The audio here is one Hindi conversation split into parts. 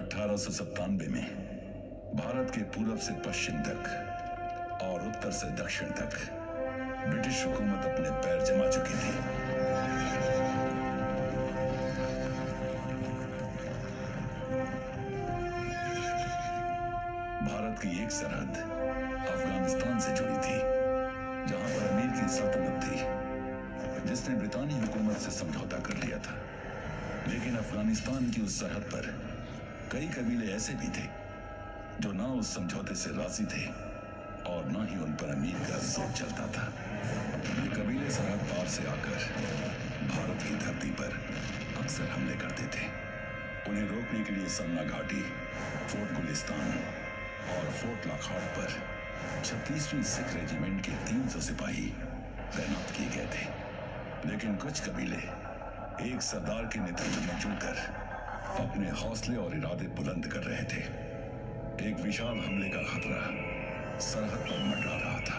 अठारह में भारत के पूरब से पश्चिम तक और उत्तर से दक्षिण तक ब्रिटिश हुकूमत अपने पैर जमा चुकी थी। भारत की एक सरहद अफ़गानिस्तान से जुड़ी थी, जहाँ पर अमीर की सल्तनत थी, जिसने ब्रितानी हुकूमत से समझौता कर लिया था। लेकिन अफ़गानिस्तान की उस सरहद पर कई कबीले ऐसे भी थे, जो ना उस समझौते से राज़ी थे और ना ही उन पर अमीर का ज़ोर चलता था। ये कबीले सरहद पार से आकर भारत की धरती पर अक्सर हमले करते थे। उन्हें रोकने के लिए सन्ना घाटी, फोर्ट गुलिस्तान और फोर्ट लाखौट पर छत्तीसवीं सिख रेजिमेंट के 300 सिपाही तैनात किए गए थे। लेकिन कुछ कबीले एक सरदार के नेतृत्व में जुड़कर अपने हौसले और इरादे बुलंद कर रहे थे। एक विशाल हमले का खतरा सरहद पर मंडरा रहा था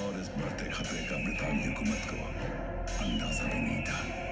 और इस बढ़ते खतरे का ब्रितानी हुकूमत को अंदाज़ा भी नहीं था।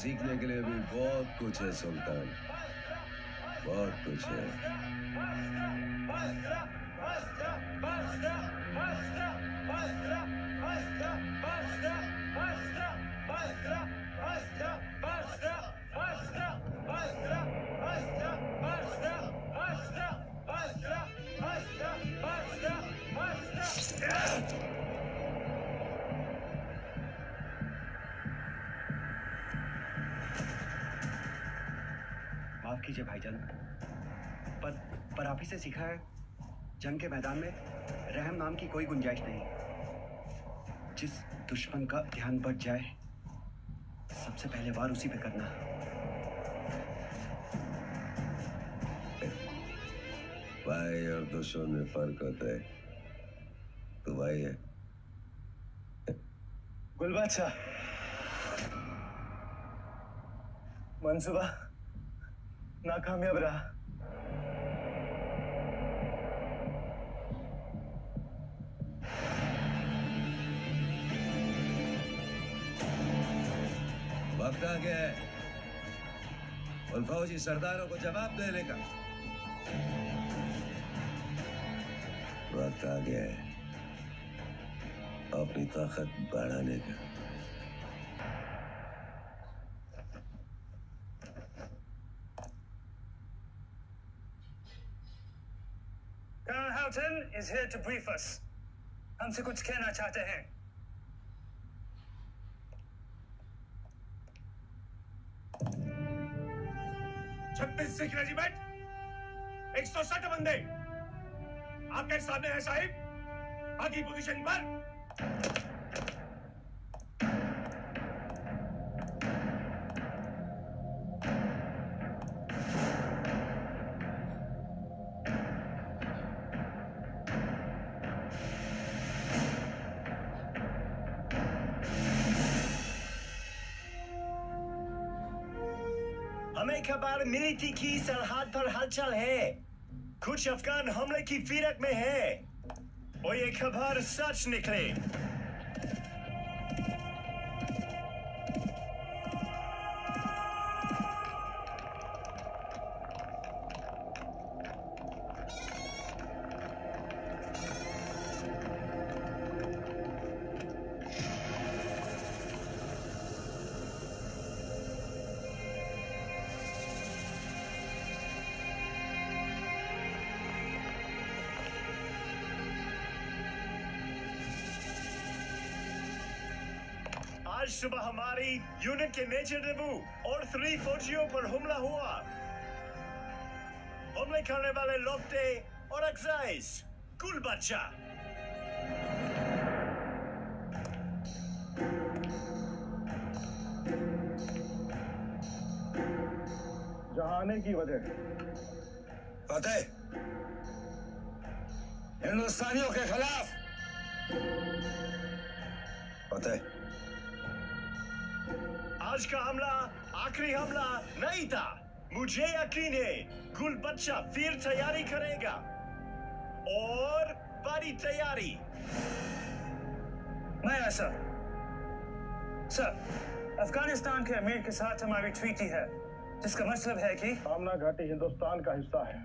सीखने के लिए भी बहुत कुछ है सुल्तान। बहुत कुछ है। आप ही से सीखा है। जंग के मैदान में रहम नाम की कोई गुंजाइश नहीं। जिस दुश्मन का ध्यान बढ़ जाए सबसे पहले वार उसी पे करना। भाई और दुश्मन में फ़र्क होता है। तो भाई है। गुलबादशाह। मंसूबा नाकामयाब रहा। वक्त है उन फौजी सरदारों को जवाब देने का। वक्त आ गया है अपनी ताकत बढ़ाने का। Colonel Houghton is here to brief us. हमसे कुछ कहना चाहते हैं। छत्तीस सिख रेजिमेंट एक सौ साठ बंदे। आपके सामने है साहिब। बाकी पोजीशन पर। खबर मिली थी कि सरहद पर हलचल है। कुछ अफगान हमले की फिरक में है। और ये खबर सच निकले। के मेजर नेबू और थ्री फौजियों पर हमला हुआ। हमले करने वाले थे और एक्साइज कुल बच्चा। जहाँ आने की वजह। फतेह। हिंदुस्तानियों के खिलाफ। फतेह। आज का हमला आखिरी हमला नहीं था मुझे यकीन है गुल बच्चा फिर तैयारी करेगा और बड़ी तैयारी नहीं ऐसा सर अफ़गानिस्तान के अमीर के साथ हमारी ट्रीटी है जिसका मतलब है कि सामना घाटी हिंदुस्तान का हिस्सा है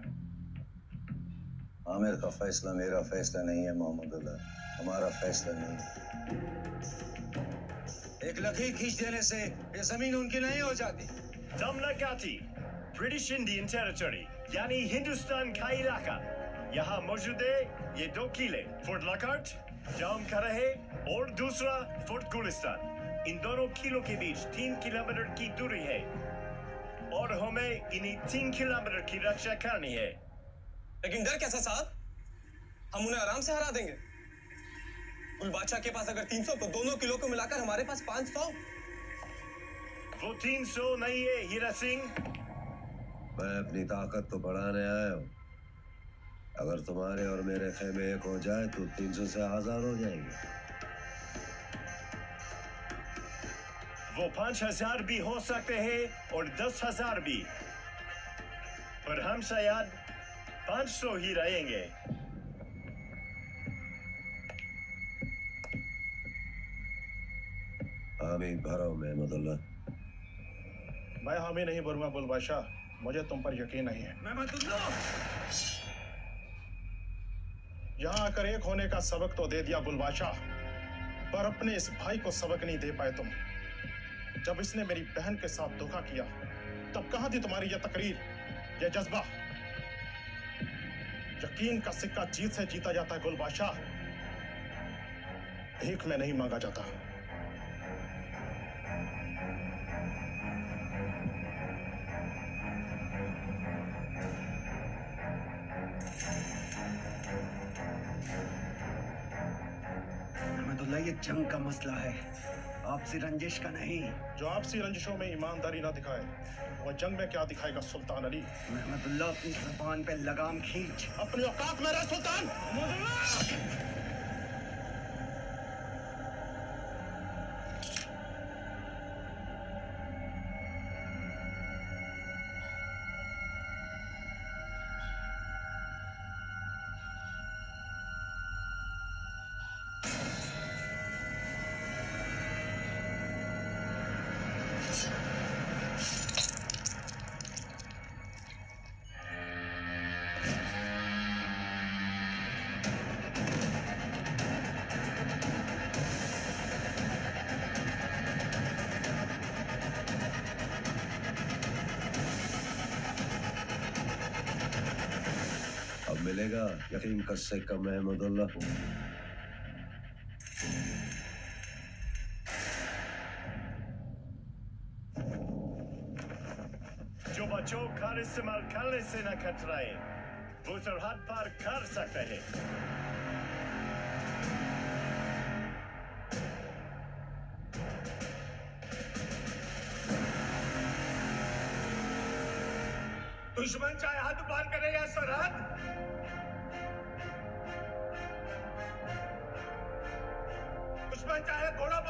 आमिर का फैसला मेरा फैसला नहीं है मोहम्मद हमारा फैसला नहीं है एक लकीर खींच देने से ये ज़मीन उनकी नहीं हो जाती। दमनगाती ब्रिटिश इंडियन टेरिटरी यानी हिंदुस्तान का इलाका। यहाँ मौजूद है ये दो किले फोर्ट लॉकहार्ट जहाँ हम खड़े हैं और दूसरा फोर्ट गुलिस्तान इन दोनों किलों के बीच तीन किलोमीटर की दूरी है और हमें इन्हीं तीन किलोमीटर की रक्षा करनी है। लेकिन डर कैसा साहब? हम उन्हें आराम से हरा देंगे। गुलबादशाह के पास अगर 300 तो दोनों किलो को मिलाकर हमारे पास 500 वो तीन सौ नहीं है हीरा सिंह। मैं अपनी ताकत तो बढ़ाने आया हूँ। अगर तुम्हारे और मेरे खेमे एक हो जाए तो तीन सौ से हज़ार हो जाएँगे। वो पाँच हज़ार भी हो सकते हैं और दस हज़ार भी। पर हम शायद पाँच सौ ही रहेंगे। हामी भरो महमदुल्ला मैं हामी नहीं भरूँगा बुल बादशाह मुझे तुम पर यकीन नहीं है। यहाँ आकर एक होने का सबक तो दे दिया बुल बादशाह पर अपने इस भाई को सबक नहीं दे पाए तुम। जब इसने मेरी बहन के साथ धोखा किया तब कहाँ थी तुम्हारी यह तकरीर यह जज्बा? यकीन का सिक्का जीत से जीता जाता है गुल बादशाह भीख में नहीं मांगा जाता। अहमदुल्ला ये जंग का मसला है। आपसी रंजिश का नहीं। जो आपसी रंजिशों में ईमानदारी ना दिखाए वो जंग में क्या दिखाएगा सुल्तान अली? अहमदुल्ला अपनी जबान पे लगाम खींच। अपने औकात में रह सुल्तान! मिलेगा यकीन का सिक्का महमदुल्ला जो बच्चों कार इस्तेमाल करने से न कतराए वो सरहद पार कर सकते हैं। दुश्मन चाहे हद पार करे या सरहद चाहे घोड़ों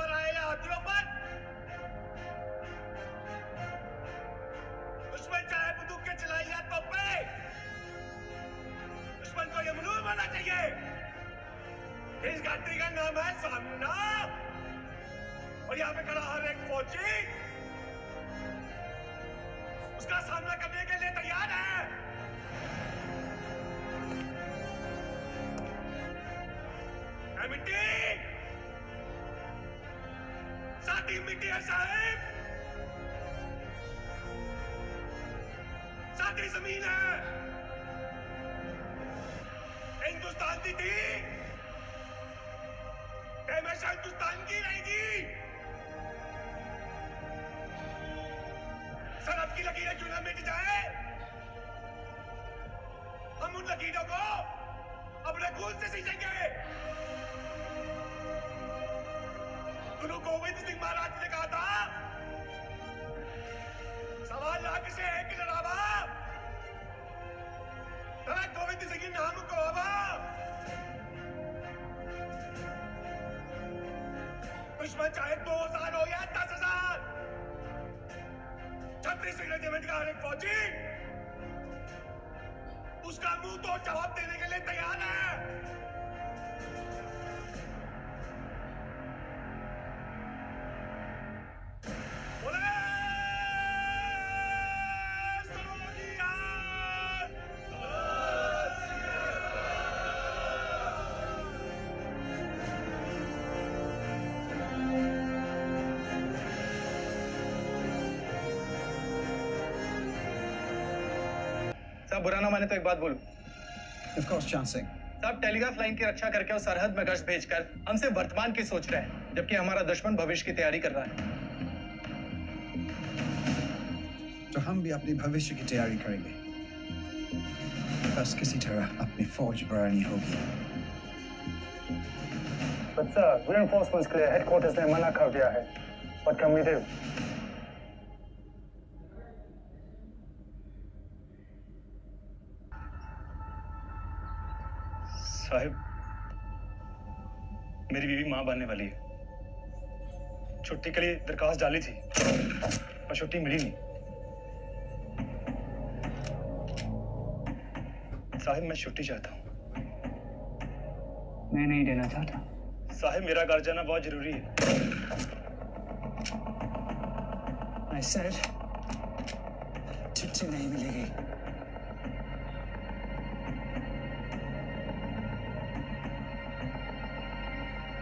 बुरा ना माने तो एक बात बोलूँ Singh. साहब टेलीग्राफ लाइन की रक्षा करके और सरहद में गश्त भेजकर हमसे वर्तमान की सोच रहे हैं जबकि हमारा दुश्मन भविष्य की तैयारी कर रहा है तो हम भी अपने भविष्य की तैयारी करेंगे बस किसी तरह अपनी फौज बढ़ानी होगी But sir, reinforcements clear. Headquarters ने मना कर दिया है. What can we do? छुट्टी के लिए दरखास्त डाली थी पर छुट्टी मिली नहीं साहिब मैं छुट्टी चाहता हूँ मैं नहीं देना चाहता. साहिब मेरा घर जाना बहुत ज़रूरी है said, छुट्टी नहीं मिलेगी.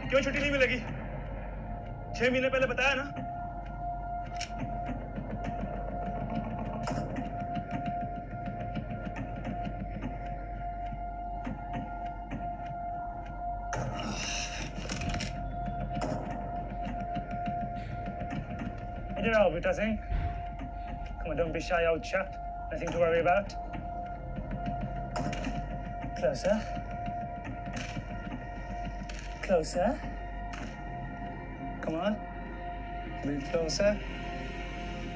क्यों छुट्टी नहीं मिलेगी छह महीने पहले बताया ना You know, Butta Singh. Come on, don't be shy, old chap. Nothing to worry about. Closer. Closer. Come on. A bit closer.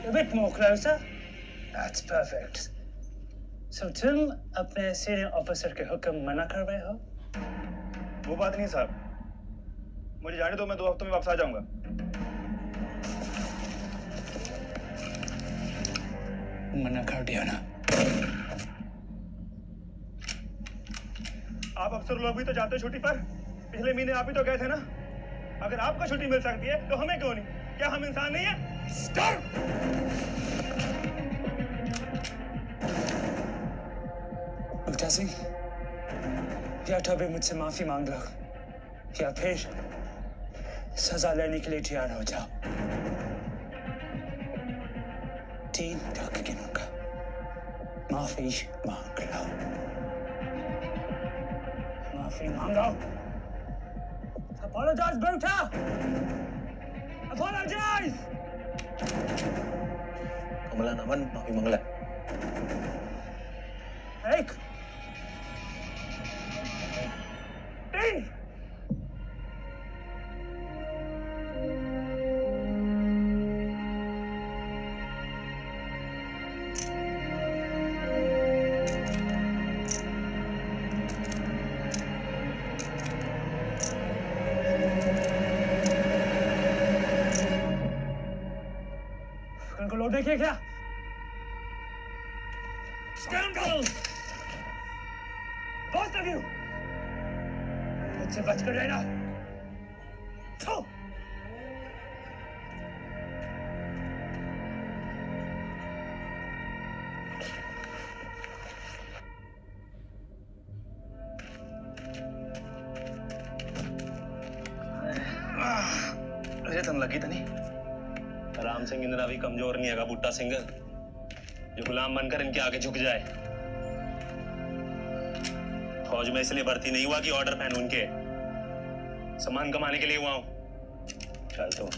A bit more closer. That's perfect. So तुम अपने सीनियर ऑफिसर के हुक्म मना कर रहे हो वो बात नहीं साहब मुझे जाने दो मैं दो हफ्तों में वापस आ जाऊँगा मना कर दिया ना आप अक्सर लोग भी तो जाते हो छुट्टी पर पिछले महीने आप ही तो गए थे ना अगर आपको छुट्टी मिल सकती है तो हमें क्यों नहीं? क्या हम इंसान नहीं है? बुट्टा सिंह, या तो अभी मुझसे माफ़ी मांग लो, या फिर सजा लेने के लिए तैयार हो जाओ। तीन तक गिनूँगा माफ़ी मांग लो। माफ़ी मांगो Apologize, Buddha! Apologize! Kamu lah nak man. Scoundrels! Both of you! It's a much तो! enough. राम सिंह इंद्रावी कमज़ोर नहीं है बूटा सिंह जो गुलाम बनकर इनके आगे झुक जाए। फौज में इसलिए भर्ती नहीं हुआ कि ऑर्डर पहनू उनके सामान कमाने के लिए हुआ हूँ। चल तो।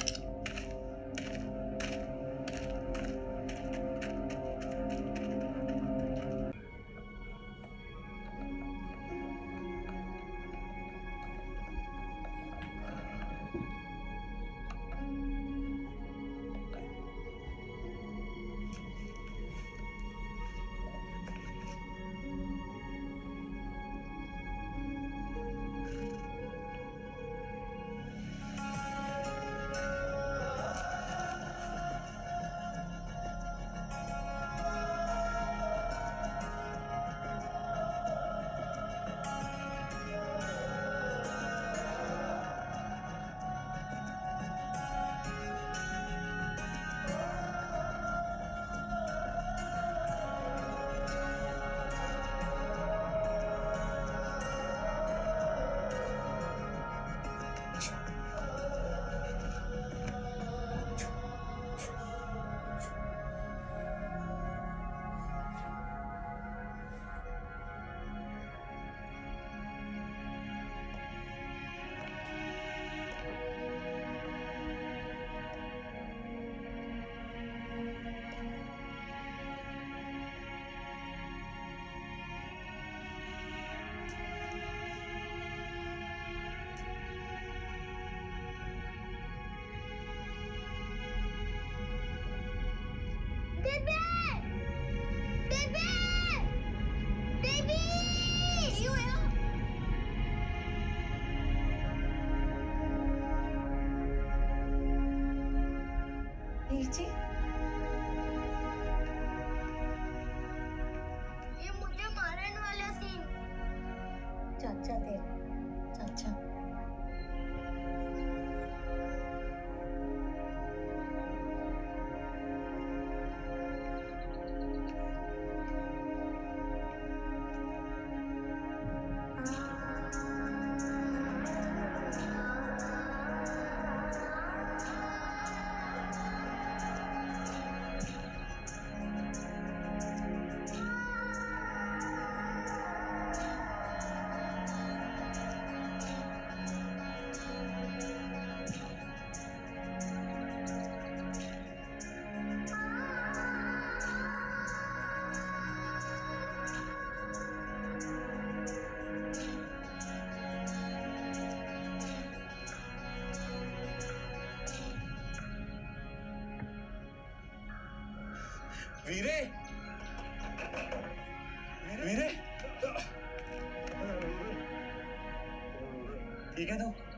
वीरे। वीरे। ठीक है तो?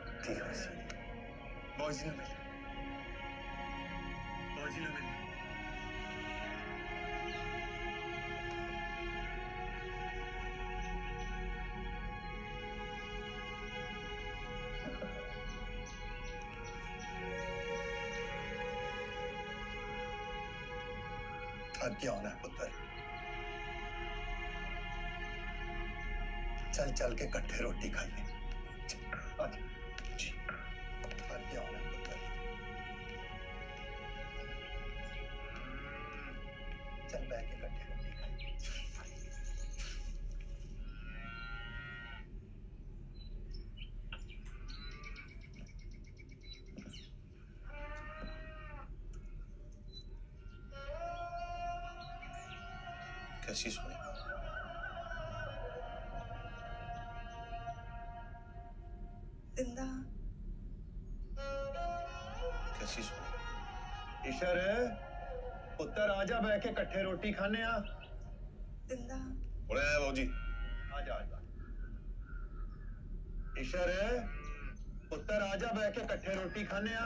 गया होना है पुत्र चल चल के कट्ठे रोटी खाइए। आजा बैठ के इकट्ठे रोटी खाने आ। ज़िंदा। उड़े आया बाबूजी। आजा आजा। ईशर पुत्र आजा बैठ के कट्ठे रोटी खाने आ।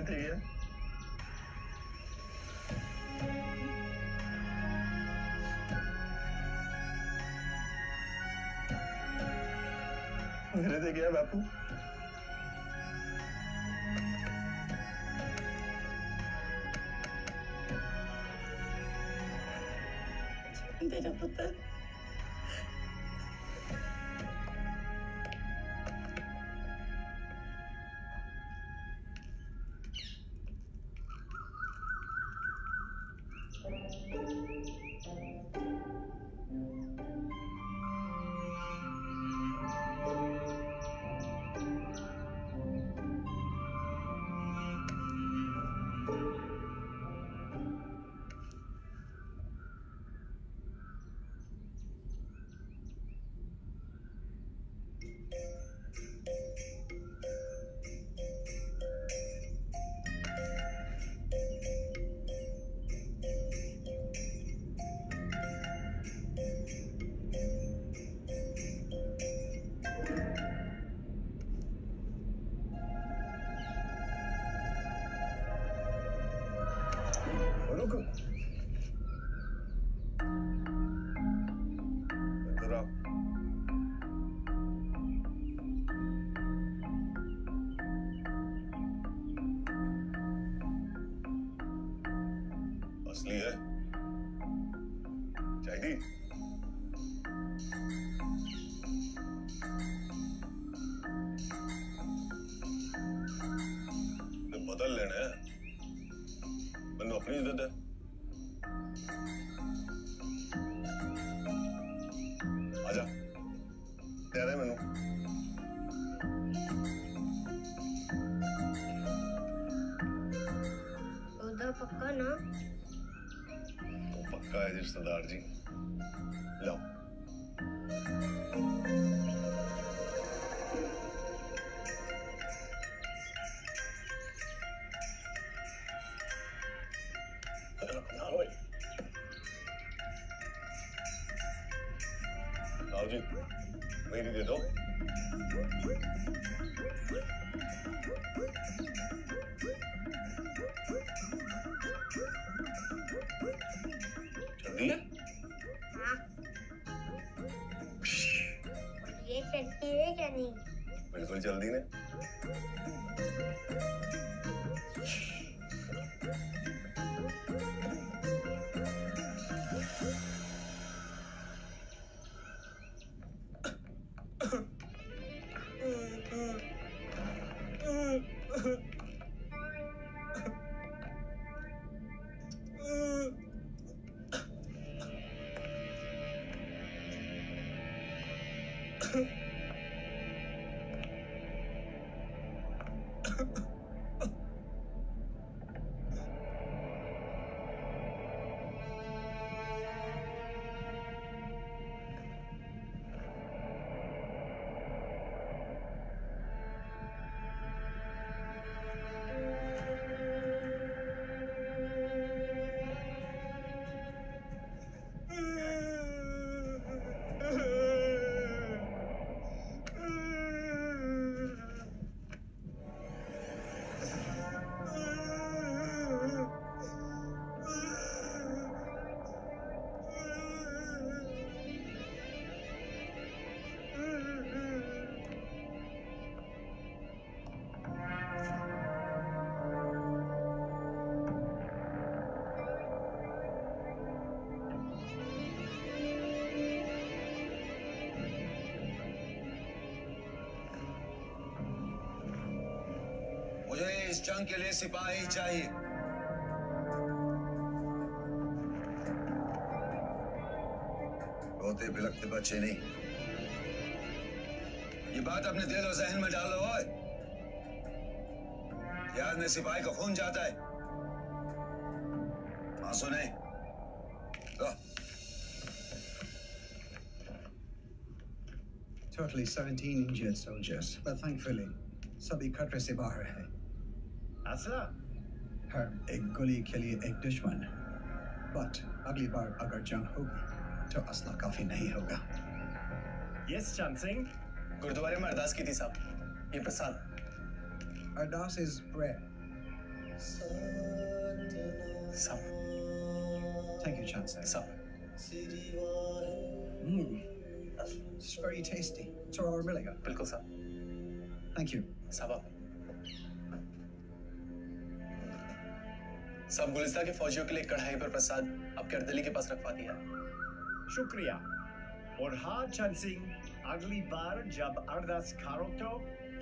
मेरे थे ये मेरे थे गया बापू? बदल लेना मैं अपनी इज़्ज़त है आजा। कह रहे पक्का ना? पक्का है रिश्तेदार जी। जल्दी ने। जंग के लिए सिपाही चाहिए। रोते बिलखते बच्चे नहीं। ये बात अपने दिल और जहन में डालो ओए याद में सिपाही का खून जाता है। आँसू नहीं लो। Totally 17 injured soldiers, but thankfully सभी खतरे से बाहर है। असला हर एक गोली के लिए एक दुश्मन बट अगली बार अगर जंग होगी तो असला काफी नहीं होगा यस चंद सिंह गुरुद्वारे में अरदास की थी साहब ये प्रसाद अरदास is prayer सब Thank you, Chancellor. सब Mmm. It's very tasty. Tara or Milligan. बिल्कुल साहब Thank you. साहब सब गुलिस्ता के फौजियों के लिए कढ़ाई पर प्रसाद आपके अर्दली के पास रखवा दिया शुक्रिया। और हाँ चंद सिंह अगली बार जब अरदास करो तो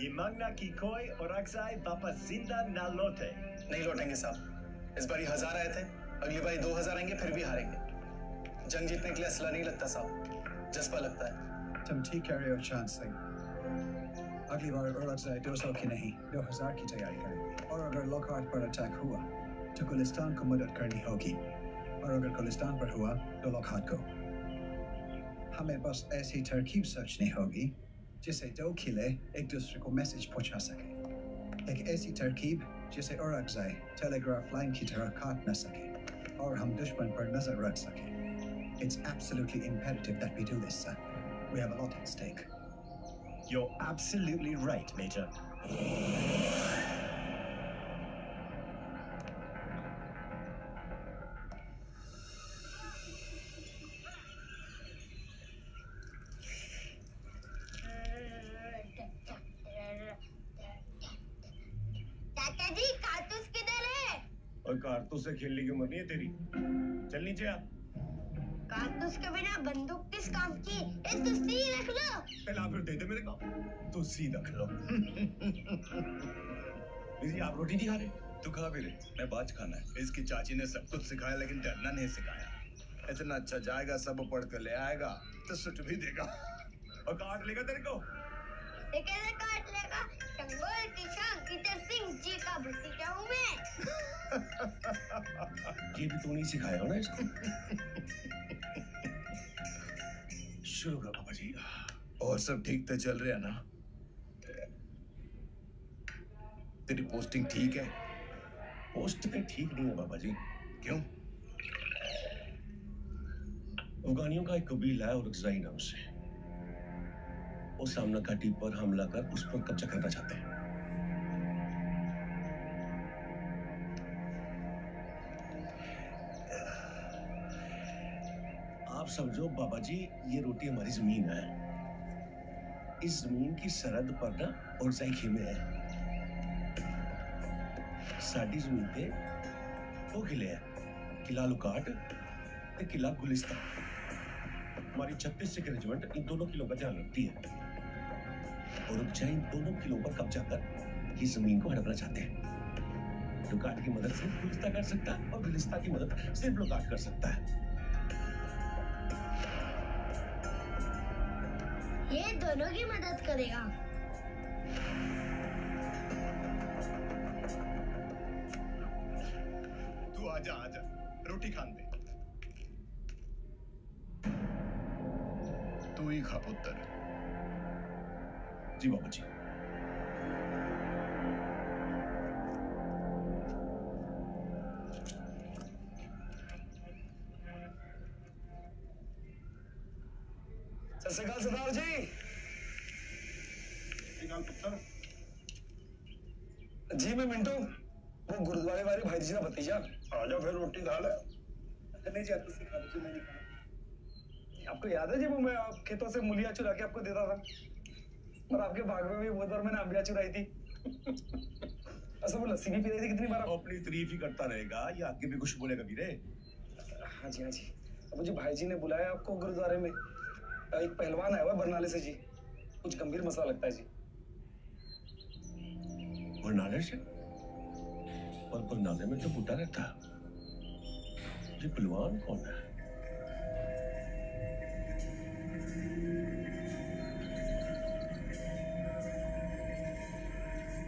ये मांगना कि कोई और अक्साई वापस ज़िंदा ना लौटे। नहीं लौटेंगे साहब। इस बार हज़ार आए थे अगली बार दो हज़ार आएँगे फिर भी हारेंगे। जंग जीतने के लिए असला नहीं लगता साहब। जज्बा लगता है। तुम ठीक कह रहे हो चाँद सिंह। अगली बार उड़गजाई दो सौ की नहीं दो हज़ार की तैयारी करेंगे। और अगर लोकहाट पर अटैक हुआ तो गुलिस्तान को मदद करनी होगी और अगर गुलिस्तान पर हुआ तो लोकहाट को हमें बस ऐसी तरकीब सोचनी होगी जिससे दो किले एक दूसरे को मैसेज पहुँचा सके एक ऐसी तरकीब जिसे उड़गजाई टेलीग्राफ लाइन की तरह काट न सके और हम दुश्मन पर नज़र रख सके It's absolutely imperative that we do this, sir. We have a lot at stake. You're absolutely right, Major. और से खेलने की उम्र नहीं है तेरी। चल नीचे आ। कारतूस के बिना बंदूक किस काम की? ए दूसरी रख लो। पहला फिर दे दे मेरे को। तू सी रख लो। जी आप रोटी नहीं खा रहे? तू खा भी रहे मैं बाज खाना है। इसकी चाची ने सब कुछ सिखाया लेकिन डरना नहीं सिखाया। इतना अच्छा जाएगा सब पढ़ कर ले आएगा तो सुट भी देगा। और काट लेगा तेरे को। कैसे काट लेगा सिंह जी का हूँ मैं। ये भी सिखाया ना इसको? शुरू करो पापा जी। और सब ठीक तो चल रहा है ना? तेरी पोस्टिंग ठीक है? पोस्टिंग ठीक नहीं है बाबा जी। क्यों? अफगानियों का एक कबीला है और उरगजाई नाम से वो सामना घाटी पर हमला कर उस पर कब्जा करना चाहते हैं। आप समझो बाबा जी ये रोटी हमारी ज़मीन है। इस ज़मीन की सरहद पर ना और सही खेमे है। साडी ज़मीन पे दो किले हैं, किला लुकाट ते किला गुलिस्तान। हमारी छत्तीस सिख रेजिमेंट इन दोनों किलों का ध्यान रखती है। और उज्जैन दोनों किलों पर कब्जा कर ये ज़मीन को हड़पना चाहते हैं। लुकाट की मदद सिर्फ़ गुलिस्ता कर सकता है और गुलिस्ता की मदद सिर्फ़ लुकाट कर सकता है। ये दोनों की मदद करेगा। तू आजा आजा। रोटी खान दे। तू ही खा पुत्र। जी बाबा जी। सरदार जी जी मैं मिंटू। वो गुरुद्वारे वाले भाई जी का भतीजा। आजा फिर रोटी खा ले। नहीं जी आपको सिखा दीजिए मैं नहीं खाना आपको याद है जब वो मैं आप खेतों से मूलियाँ चुरा के आपको देता था? और आपके बाग में भी बहुत बार मैंने अम्बिया चुराई थी। अच्छा वो लस्सी भी पी रही थी कितनी बार अपनी तारीफ़ ही करता रहेगा ये आगे भी कुछ बोलेगा वीरे हाँ जी हाँ जी। अब मुझे भाई जी ने बुलाया आपको गुरुद्वारे में एक पहलवान आया हुआ बरनाले से जी। कुछ गंभीर मसला लगता है जी। बरनाले से? और बरनाले में तो बूटा रहता। ये पहलवान कौन है?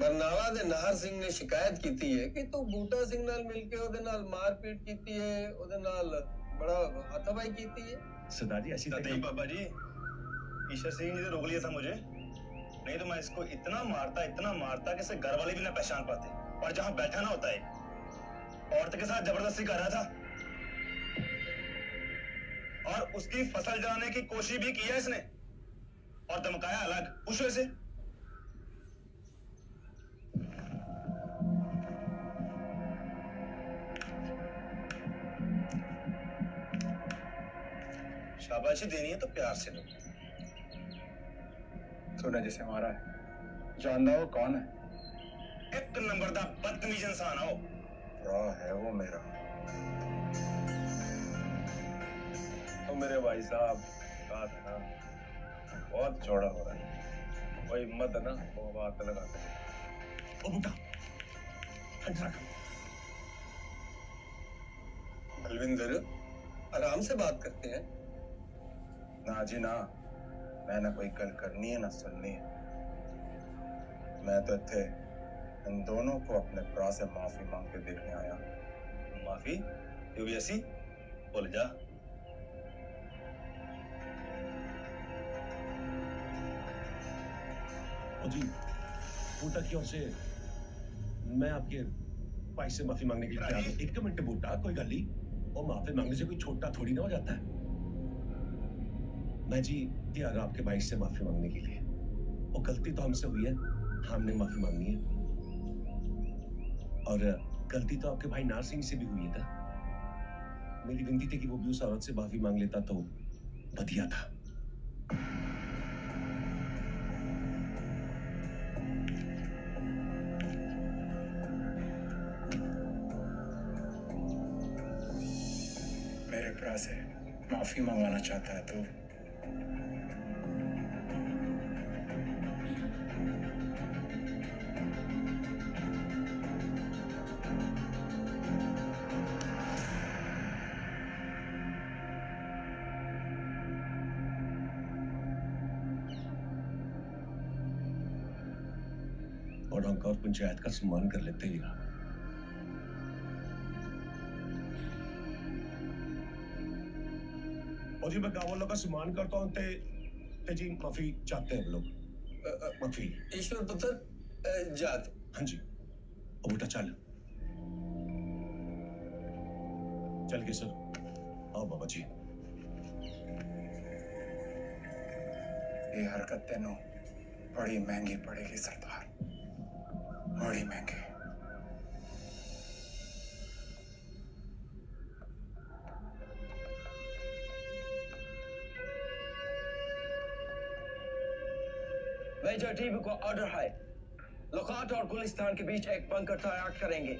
ਬਰਨਾਲਾ ਦੇ ਨਾਹਰ ਸਿੰਘ ਨੇ ਸ਼ਿਕਾਇਤ ਕੀਤੀ ਹੈ ਕਿ ਤੂੰ ਬੂਟਾ ਸਿੰਘ ਨਾਲ ਮਿਲ ਕੇ ਉਹਦੇ ਨਾਲ ਮਾਰਪੀਟ ਕੀਤੀ ਹੈ ਉਹਦੇ ਨਾਲ ਬੜਾ ਹੱਥਾਬਾਈ ਕੀਤੀ है सरदार जी ऐसी नहीं बाबा जी ईश्वर सिंह जी ने रोक लिया था मुझे नहीं तो मैं इसको इतना मारता इतना मारता कि इसे घर वाले भी ना पहचान पाते और जहां बैठा ना होता है औरत के साथ जबरदस्ती कर रहा था और उसकी फसल जलाने की कोशिश भी की है इसने और धमकाया अलग पूछो इसे शाबाशी देनी है तो प्यार से दो तूने जिसे मारा है। जानता वो कौन है? एक नंबर का बदतमीज इंसान हो। रा है वो मेरा। तो मेरे भाई साहब कहा था ना बहुत चौड़ा हो रहा है। कोई हिम्मत है ना वो बात लगा ओ बूटा ठंड रख बलविंदर आराम से बात करते हैं। ना जी ना मैं ना कोई गल करनी है ना सुननी है। मैं तो थे इन दोनों को अपने भरा से माफ़ी मांग के देखने आया। माफ़ी? तू भी ऐसी? बोल जा। जी बूटा की ओर से? मैं आपके भाई से माफ़ी मांगने के लिए एक मिनट बूटा कोई गल नहीं। और माफ़ी मांगने से कोई छोटा थोड़ी ना हो जाता है। मैं जी तैयार हूँ आपके भाई से माफ़ी मांगने के लिए। वो गलती तो हमसे हुई है। हमने माफ़ी मांगनी है। और गलती तो आपके भाई नार सिंह से भी हुई था मेरी विनती थी कि वो भी उस औरत से माफ़ी मांग लेता तो बढ़िया था। मेरे भरा से माफ़ी मंगवाना चाहता है तू पंचायत का सम्मान कर लेते वीरा और जी मैं गाँव वालों का सम्मान करता हूँ ते, ते जी माफ़ी चाहते हैं हम लोग। माफ़ी। ईश्वर पुत्र जात। हाँ जी। और बेटा चल। चल के सर। आओ बाबा जी। ये हरकत तेनों बड़ी महँगी पड़ेगी सरदार। बड़ी मेजर टीबी को ऑर्डर है। लुकाट और गुलिस्तान के बीच एक बंकर तैयार करेंगे।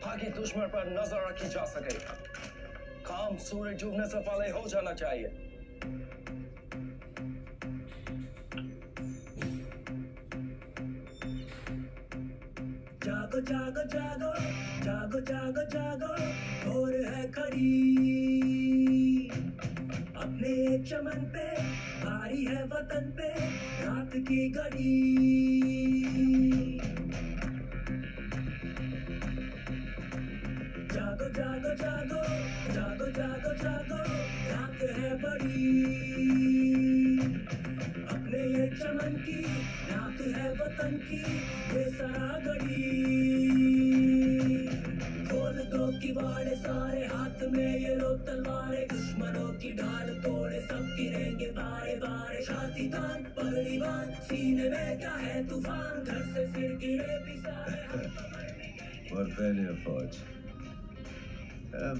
ताकि दुश्मन पर नज़र रखी जा सके। काम सूर्य डूबने से पहले हो जाना चाहिए। जागो जागो जागो जागो जागो जागो और है खड़ी अपने चमन पे भारी है वतन पे रात की घड़ी जागो जागो जागो जागो जागो जागो रात है बड़ी ये चमन की, रात है वतन की ये सरा खोल दो किवाड़े सारे हाथ में, ये लो तलवारें, दुश्मनों की ढाल तोड़े, सब गिरेंगे बारे बारे। छाती तान पगड़ी बाँध सीने में क्या है तूफ़ान? घर से फिर गिरे भी सारे और पहले फौज।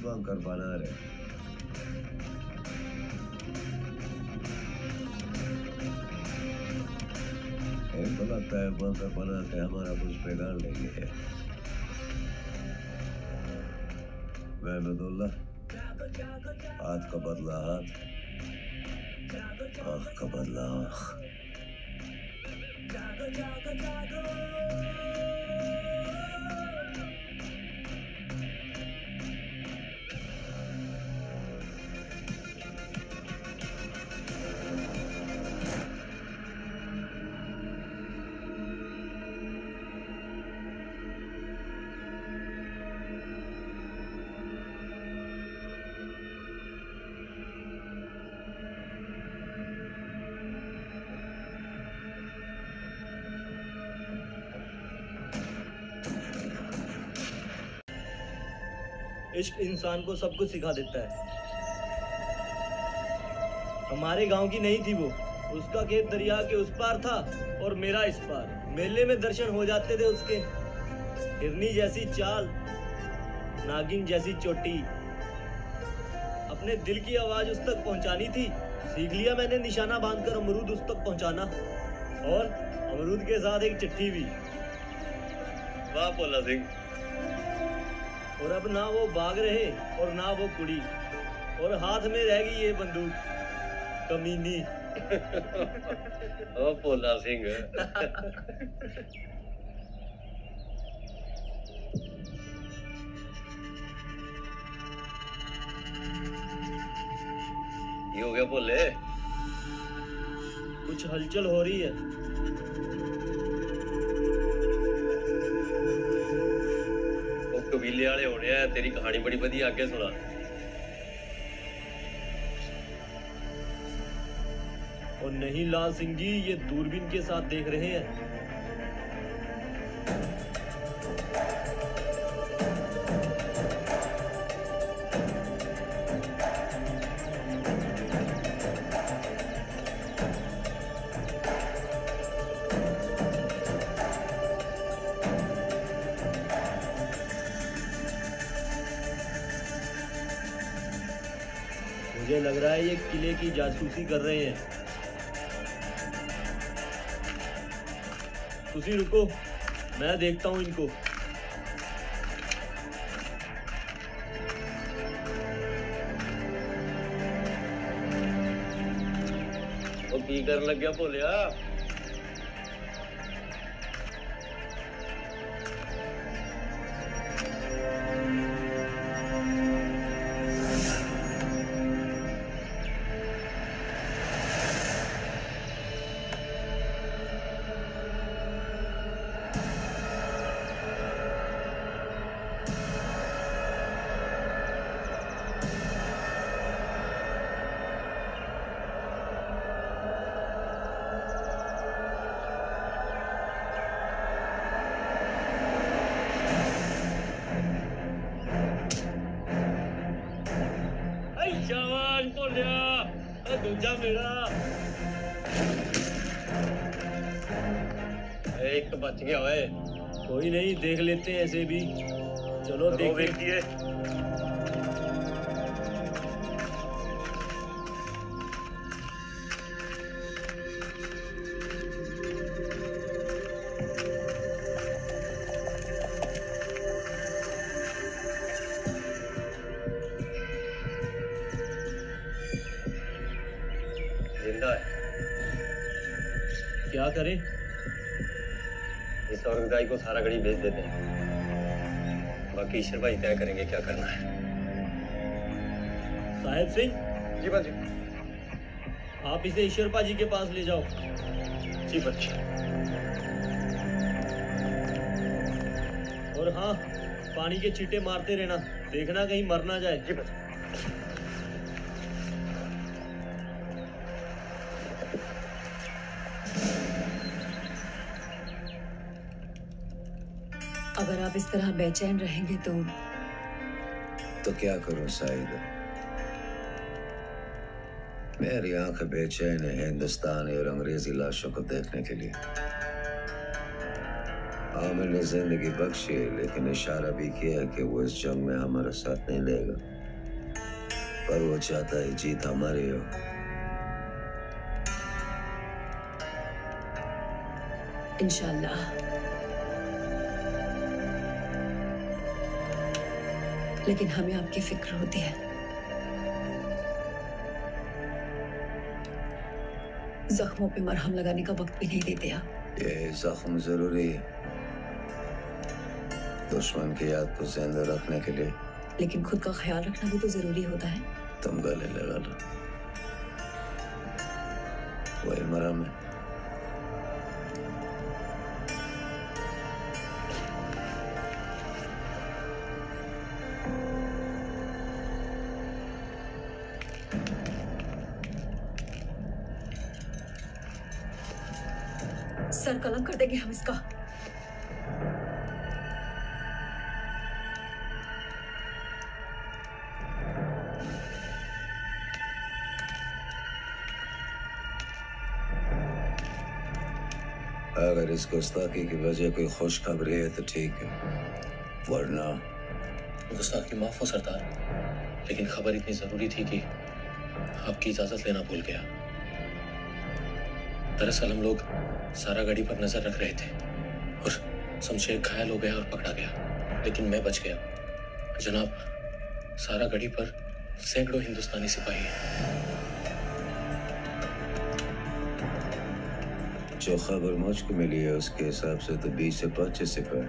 बंकर बना रहे। इनको लगता है का बना के हमारा कुछ बिगाड़ लेंगे महमदुल्ला हाथ का बदला हाथ आख का बदला आँख। इश्क इंसान को सब कुछ सिखा देता है। हमारे गाँव की नहीं थी वो। उसका खेत दरिया के उस पार था और मेरा इस पार। मेले में दर्शन हो जाते थे उसके। हिरनी जैसी चाल, नागिन जैसी चोटी। अपने दिल की आवाज़ उस तक पहुंचानी थी। सीख लिया मैंने निशाना बांधकर अमरूद उस तक पहुंचाना। और अमरूद के साथ एक चिट्ठी भी। वाह, भोला सिंह। और अब ना वो भाग रहे और ना वो कुड़ी। और हाथ में रहेगी ये बंदूक। कमीनी ओ भोला सिंह। ये हो गया भोले कुछ हलचल हो रही है। ਉਹ ਕਬੀਲੇ ਵਾਲੇ ਹੋਣੇ ਆ ਤੇਰੀ ਕਹਾਣੀ ਬੜੀ ਵਧੀਆ ਅੱਗੇ ਸੁਣਾ और नहीं लाल सिंह जी ये दूरबीन के साथ देख रहे हैं की जासूसी कर रहे हैं तुसी रुको मैं देखता हूँ इनको ਉਹ ਕੀ ਕਰਨ ਲੱਗਿਆ ਭੋਲਿਆ ऐ सारा गड़ी भेज देते हैं। बाकी ईश्वर भाई तय करेंगे क्या करना है। साहेब सिंह? जी बाजी आप इसे ईश्वर जी के पास ले जाओ। जी बच्चे और हाँ पानी के चीटे मारते रहना देखना कहीं मर ना जाए। जी बच्चे तरह बेचैन रहेंगे तो। तो क्या करूँ साइद मेरी आँख बेचैन है हिंदुस्तानी और अंग्रेज़ी लाशों को देखने के लिए। आमिर ने ज़िंदगी बख्शी लेकिन इशारा भी किया कि वो इस जंग में हमारा साथ नहीं लेगा पर वो चाहता है जीत हमारी हो। इंशाल्लाह। लेकिन हमें आपकी फ़िक्र होती है। जख्मों पे मरहम लगाने का वक्त भी नहीं देते आप। ये जख्म ज़रूरी है। दुश्मन की याद को ज़िंदा रखने के लिए। लेकिन खुद का ख्याल रखना भी तो ज़रूरी होता है। तुम गले लगा लो। वही मरहम है। इस गुस्ताखी की वजह कोई खुशखबरी है तो ठीक है। वरना गुस्ताखी माफ़ हो, सरदार। लेकिन खबर इतनी ज़रूरी थी कि आपकी इजाज़त लेना भूल गया। दरअसल हम लोग सारा गाड़ी पर नज़र रख रहे थे और शमशेर घायल हो गया और पकड़ा गया। लेकिन मैं बच गया। जनाब, सारा गाड़ी पर सैकड़ों हिंदुस्तानी सिपाही हैं। जो खबर मुझको मिली है उसके हिसाब से तो बीस से पच्चीस सिपाही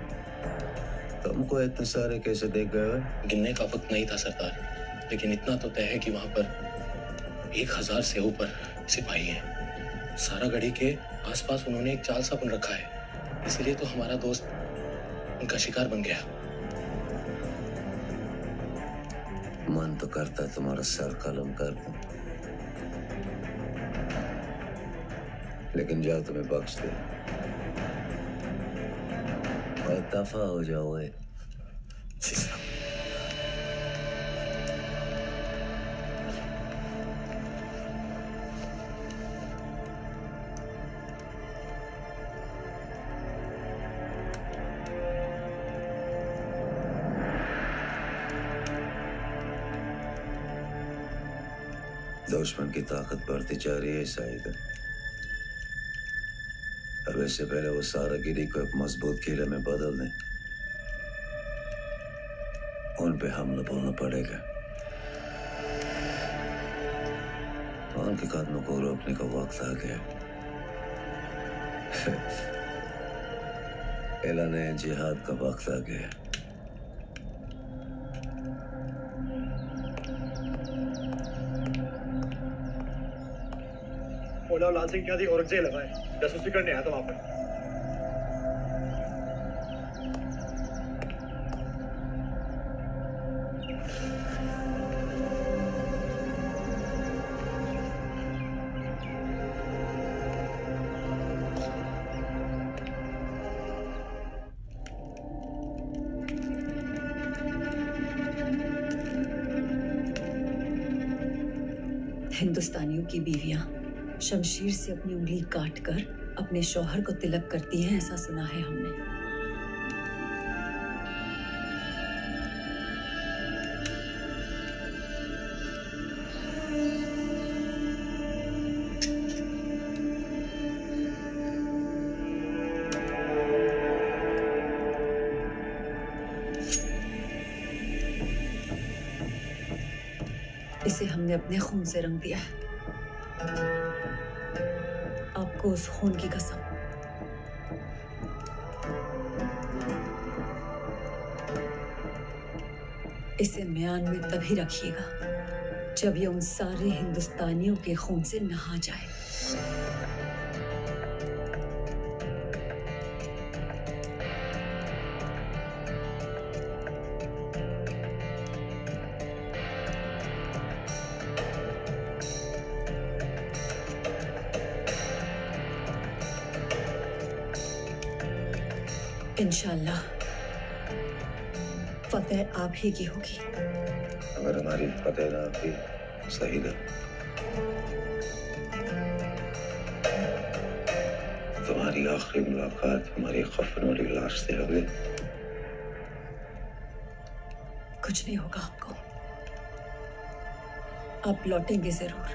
तुमको इतने सारे कैसे देख गए गिनने का वक्त नहीं था सरदार। लेकिन इतना तो तय है कि वहाँ पर एक हज़ार से ऊपर सिपाही हैं। सारा गढ़ी के आसपास उन्होंने एक चाल सा बन रखा है। इसलिए तो हमारा दोस्त उनका शिकार बन गया। मन तो करता तुम्हारा सर कलम कर दूँ। लेकिन जाओ तुम्हें बख्श दे दफ़ा हो जाओ दुश्मन की ताकत बढ़ती जा रही है शायद अब इससे पहले वो सारा गिरी को एक मज़बूत किले में बदल दें उन पे हमला बोलना पड़ेगा उनके कदमों को रोकने का वक्त आ गया एला ने जिहाद का वक्त आ गया ओला लाल सिंह क्या थी औरंगज़ेब लगाए जासूसी करने आया था वहाँ पर। शमशीर से अपनी उंगली काट कर अपने शौहर को तिलक करती है, ऐसा सुना है हमने। इसे हमने अपने खून से रंग दिया है। उस खून की कसम। इसे म्यान में तभी रखिएगा, जब ये उन सारे हिंदुस्तानियों के खून से नहा जाए। की होगी। अगर हमारी फतेह ना थी सही है तुम्हारी आखिरी मुलाकात हमारी खफन वाली लाश से अगले कुछ नहीं होगा आपको। आप लौटेंगे ज़रूर।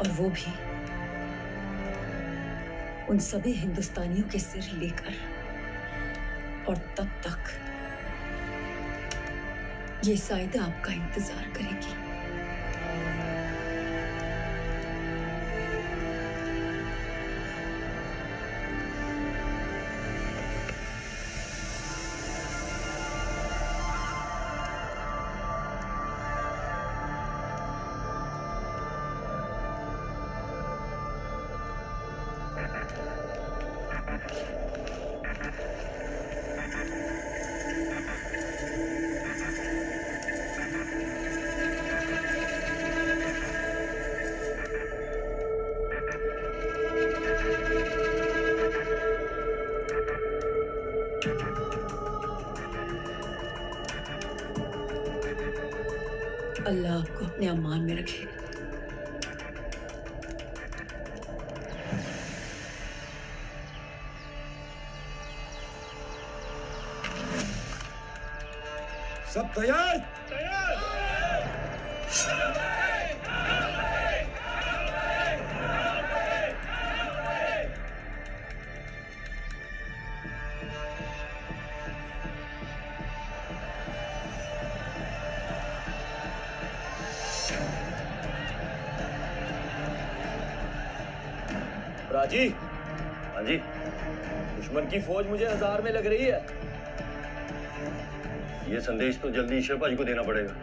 और वो भी उन सभी हिंदुस्तानियों के सिर लेकर। और तब तक। ये साइदा आपका इंतज़ार करेगी। अल्लाह आपको मान में रखे। सब तैयार? की फौज मुझे हज़ार में लग रही है। ये संदेश तो जल्दी ईश्वर भाजी को देना पड़ेगा।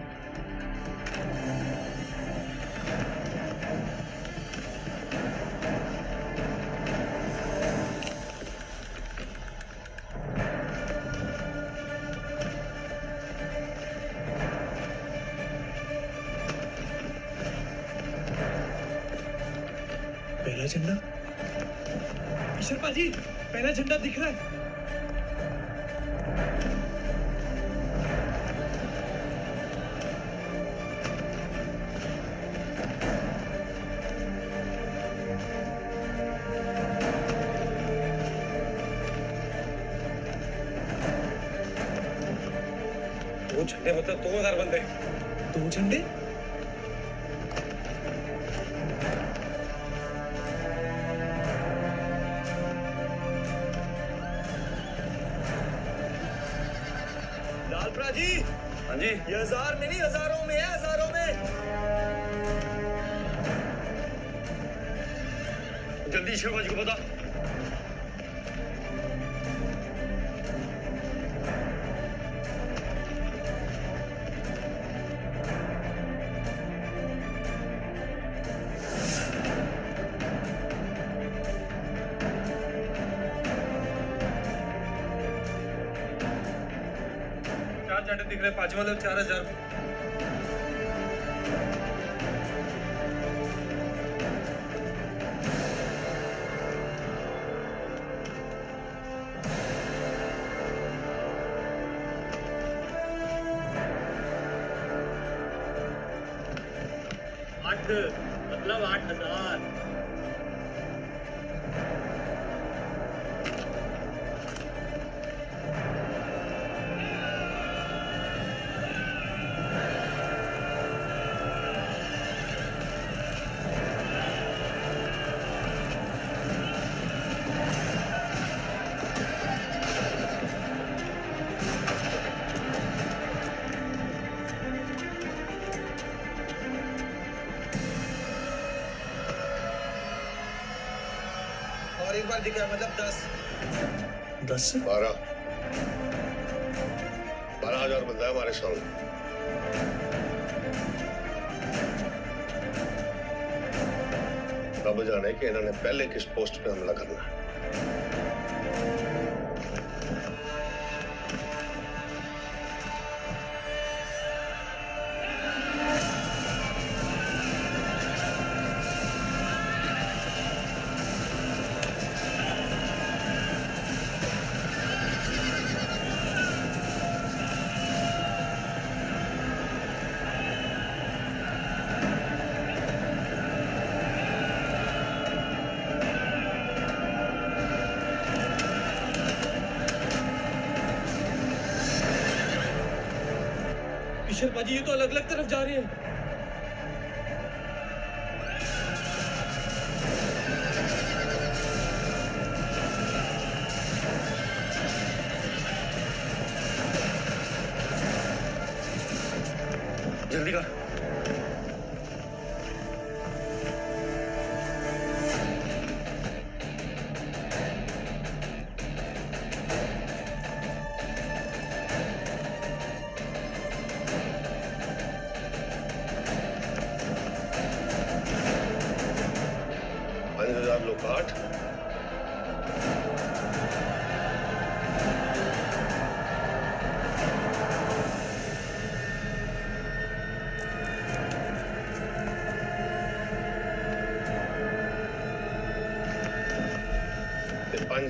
है मतलब दस। दस? से बारह। बारह हज़ार बंदा है हमारे सामने। रब जाने कि इन्होंने पहले किस पोस्ट पे हमला करना ईश्वर जी ये तो अलग अलग तरफ़ जा रहे हैं।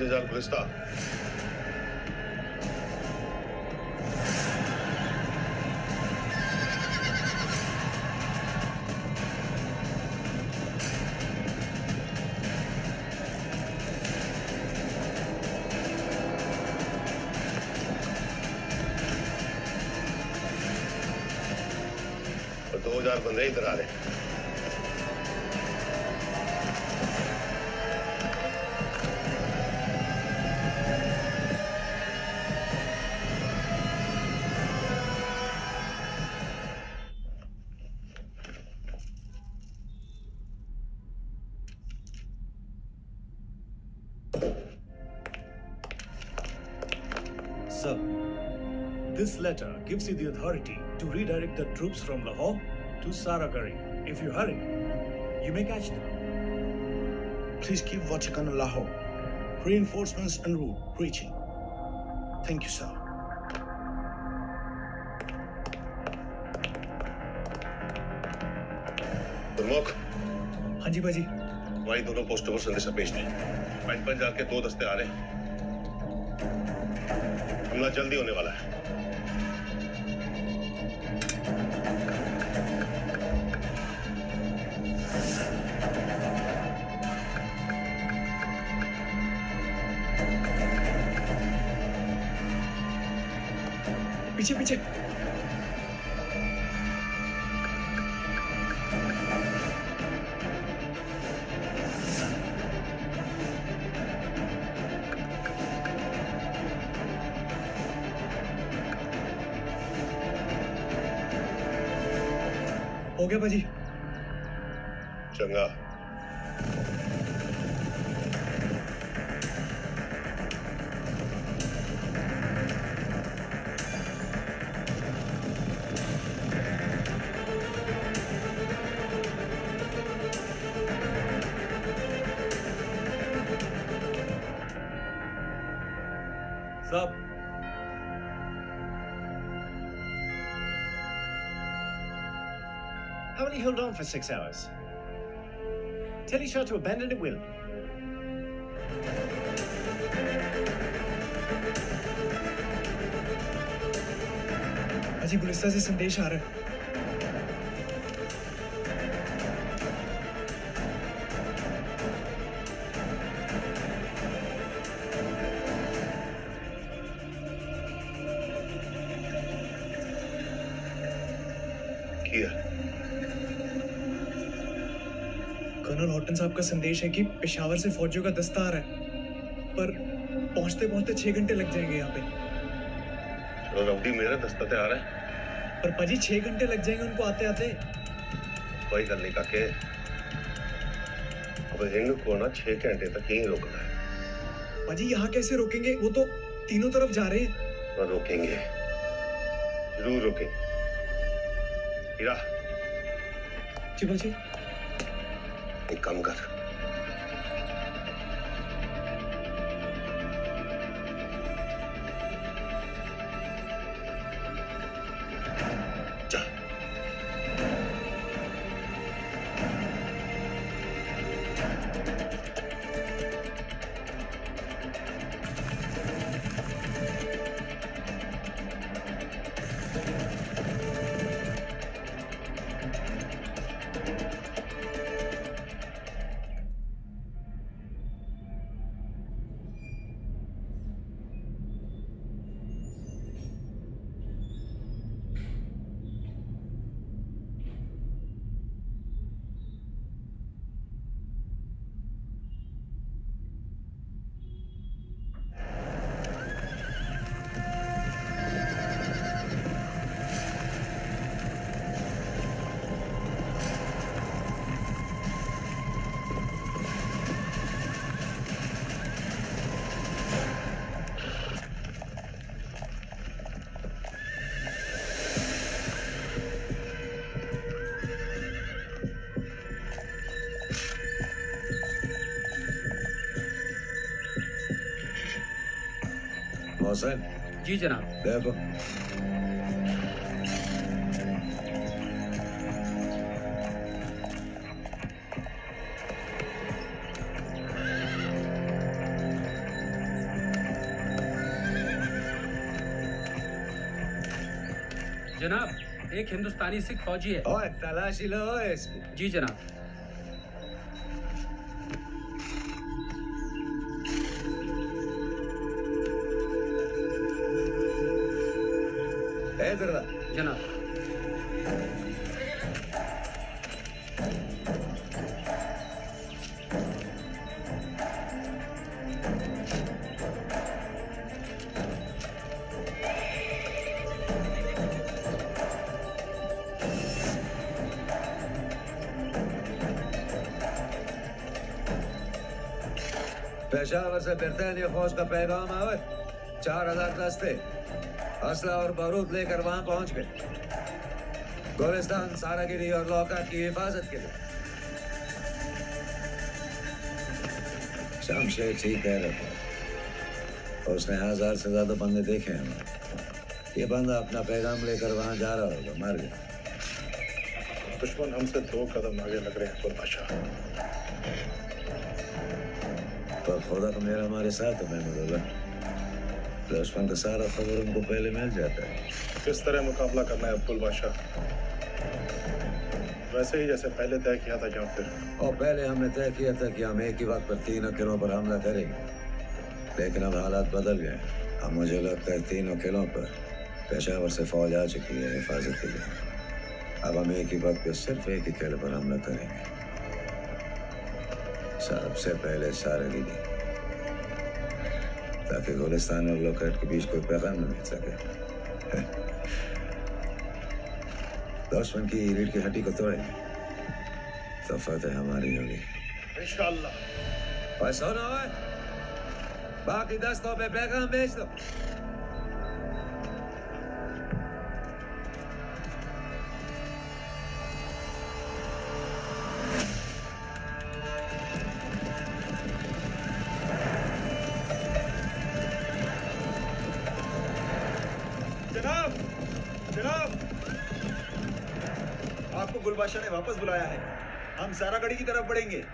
हज़ार गुलिस्ता दो हज़ार बंदे इधर आ रहे gives you the authority to redirect the troops from Lahore to Saragari. If you hurry, you may catch them. Please keep watching on Lahore. Reinforcements en route, reaching. Thank you, sir. प्रमुख हाँ जी भाजी वही दोनों पोस्टों पर संदेशा भेज दें पंच पंच जाके दो दस्ते आ रहे हैं हमला जल्दी होने वाला है पीछे पीछे। हो गया भाजी। on for six hours? Tell Ishar to abandon at will. भाजी गुलिस्ता से संदेश आ रहा है संदेश है कि पेशावर से फौजियों का दस्ता आ रहा है पर पहुँचते पहुँचते छह घंटे लग जाएँगे यहाँ पे। चलो मेरा दस्ता आ रहा है। पर पाजी छह घंटे लग जाएँगे उनको आते आते कोई गल नहीं काके। अब इनको ना छह घंटे तक यहीं रोकना है। पाजी यहाँ कैसे रोकेंगे? वो तो तीनों तरफ़ जा रहे हैं। रोकेंगे। ज़रूर रोकेंगे हीरा जी बाजी एक काम कर। जी जनाब। देखो। जनाब एक हिंदुस्तानी सिख फौजी है। ओए तलाशी लो इसकी जी जनाब। बरतानिया फौज का पैगाम आवे। चार हज़ार दस्ते असला और बारूद लेकर वहाँ पहुँच गए। गोलिस्तान सारागिरी और लौकात की हिफाजत के लिए। शमशेर ठीक कह रहा था। उसने हज़ार से ज़्यादा बंदे देखे हैं। ये बंदा अपना पैगाम लेकर वहाँ जा रहा होगा, मर गया। दुश्मन हमसे दो कदम आगे लग रहे हैं खुदा का मेरा हमारे साथ है महमूदुल्लाह दुश्मन का सारा खबर उनको पहले मिल जाता है। किस तरह मुकाबला करना है अब्दुल बादशाह? वैसे ही जैसे पहले तय किया था या फिर। और पहले हमने तय किया था कि हम एक ही वक्त पर तीनों किलों पर हमला करेंगे। लेकिन अब हालात बदल गए अब मुझे लगता है तीनों किलों पर पेशावर से फौज आ चुकी है हिफाजत के लिए। अब हम एक ही वक्त पर सिर्फ़ एक ही किले पर हमला करेंगे। सबसे पहले सारगिरी ताकि गुलिस्तान और लोकेट के बीच कोई पैगाम न मिल सके दुश्मन की रीढ़ की हड्डी को तोड़े तो फतेह हमारी होगी इंशाल्लाह सुनो ओए, बाकी दस्तों पे पैगाम भेज दो सारागढ़ी की तरफ़ बढ़ेंगे।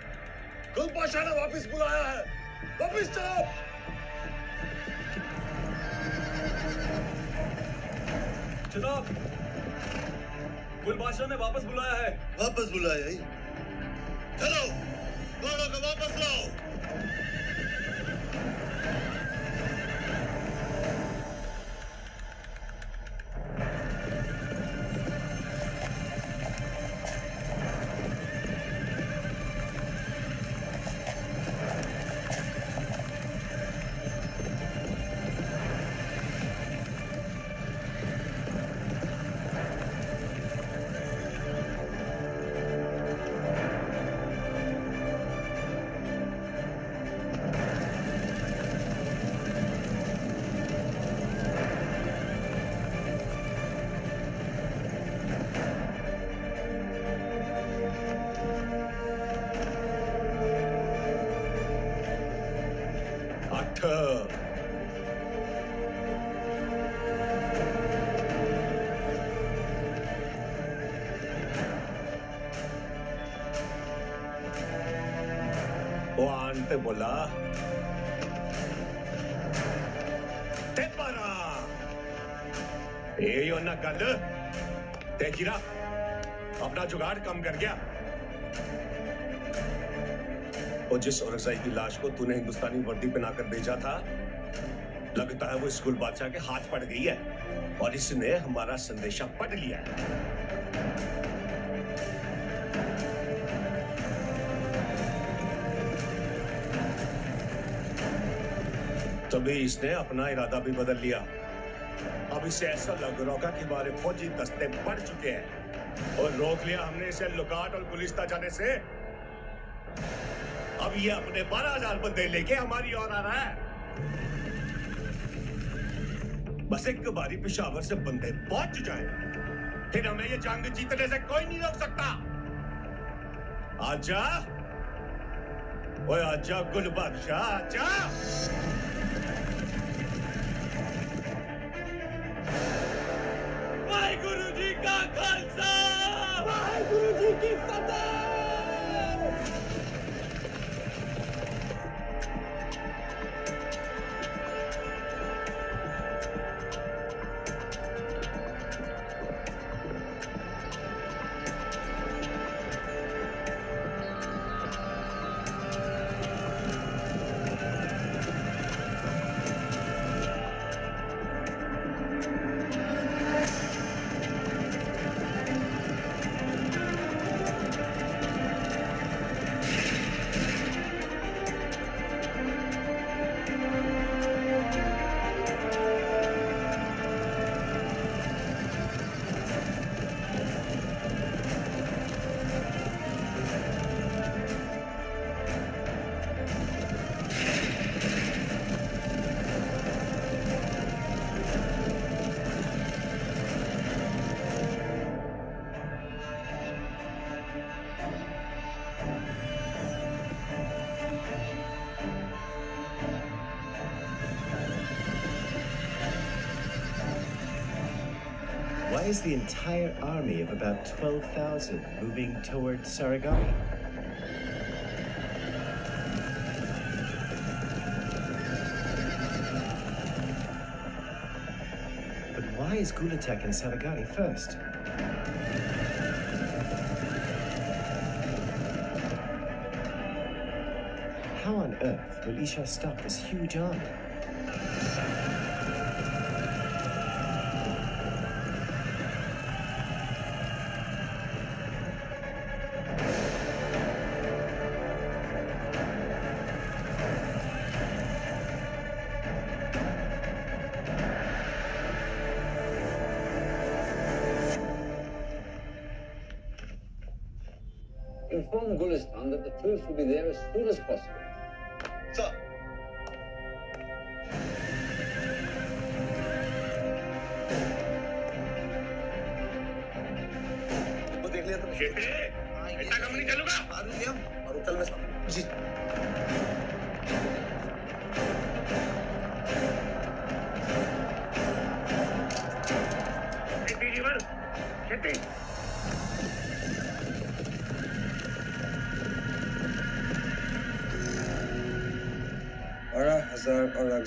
जिस औरंगज़ेब की लाश को तूने हिंदुस्तानी वर्दी पहनाकर भेजा था, लगता है वो स्कूल बादशाह के हाथ पड़ गई है और इसने हमारा संदेशा पढ़ लिया है। तभी इसने अपना इरादा भी बदल लिया। अब इसे ऐसा लग रहा कि हमारे फौजी दस्ते बढ़ चुके हैं और रोक लिया हमने इसे लुकाट और गुलिस्ता जाने से। अब ये अपने बारह हज़ार बंदे लेके हमारी ओर आ रहा है। बस एक बारी पिशावर से बंदे पहुँच जाए। फिर हमें ये जंग जीतने से कोई नहीं रोक सकता। आजा। ओए आजा गुल बादशाह आजा। वाहिगुरु जी का खालसा। वाहिगुरु जी की फतेह। Is the entire army of about 12,000 moving toward Saragami? But why is Gulatek and Saragari first? How on earth will Isha stop this huge army? puras, puras cosas.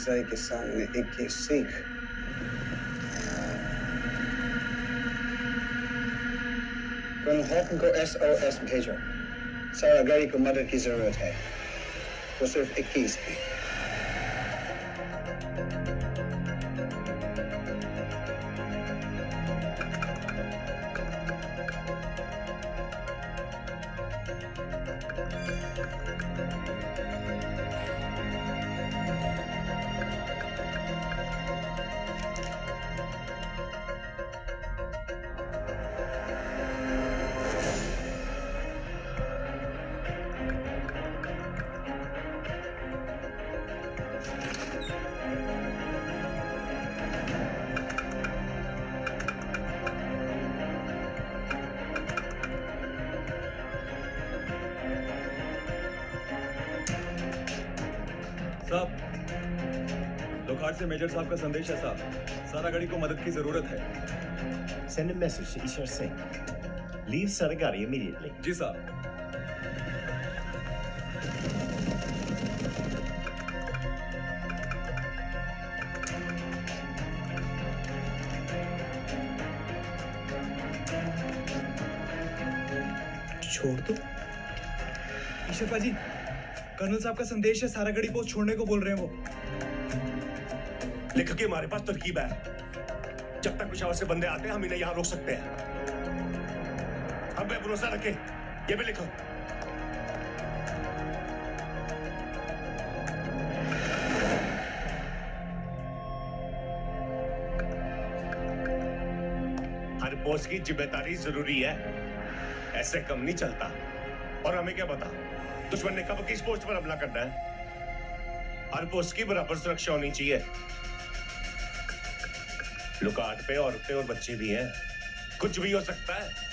हज़ार और अगजाई के सामने इक्कीस सीख कर्नल हॉटन को एसओएस भेजो सारा गाड़ी को मदद की ज़रूरत है वो सिर्फ़ इक्कीस की मेजर साहब का संदेश है साहब सारा गाड़ी को मदद की ज़रूरत है। A message to Ishar Singh. Leave Saragari जी साहब छोड़ दो। ईश्वर जी कर्नल साहब का संदेश है सारा गड़ी पोस्ट छोड़ने को बोल रहे हैं वो। लेखक हमारे पास तरकीब है। जब तक पिशावर से बंदे आते हैं, हम इन्हें यहाँ रोक सकते हैं। हम पे भरोसा रखें। ये भी लिखो। हर पोस्ट की ज़िम्मेदारी ज़रूरी है। ऐसे कम नहीं चलता। और हमें क्या पता? दुश्मन ने कब किस पोस्ट पर हमला करना है? हर पोस्ट की बराबर सुरक्षा होनी चाहिए। लुकाट पे औरतें और बच्चे भी हैं। कुछ भी हो सकता है।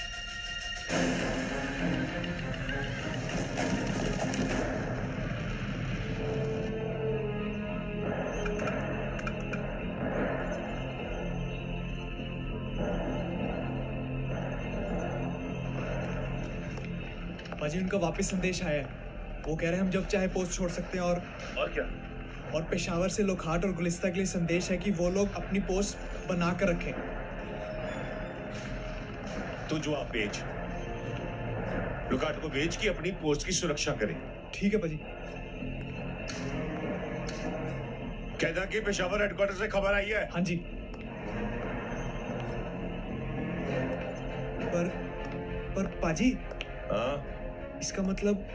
पाजी उनका वापस संदेश आया है। वो कह रहे हैं हम जब चाहे पोस्ट छोड़ सकते हैं और और क्या? और पेशावर से लोखाट और गुलिस्ता के लिए संदेश है कि वो लोग अपनी पोस्ट बना कर रखें। तू जवाब भेज। लुकाट को भेज के अपनी पोस्ट की सुरक्षा करे। ठीक है पाजी कहना कि पेशावर हेडक्वार्टर से खबर आई है। हाँ जी। पर पर पाजी हाँ? इसका मतलब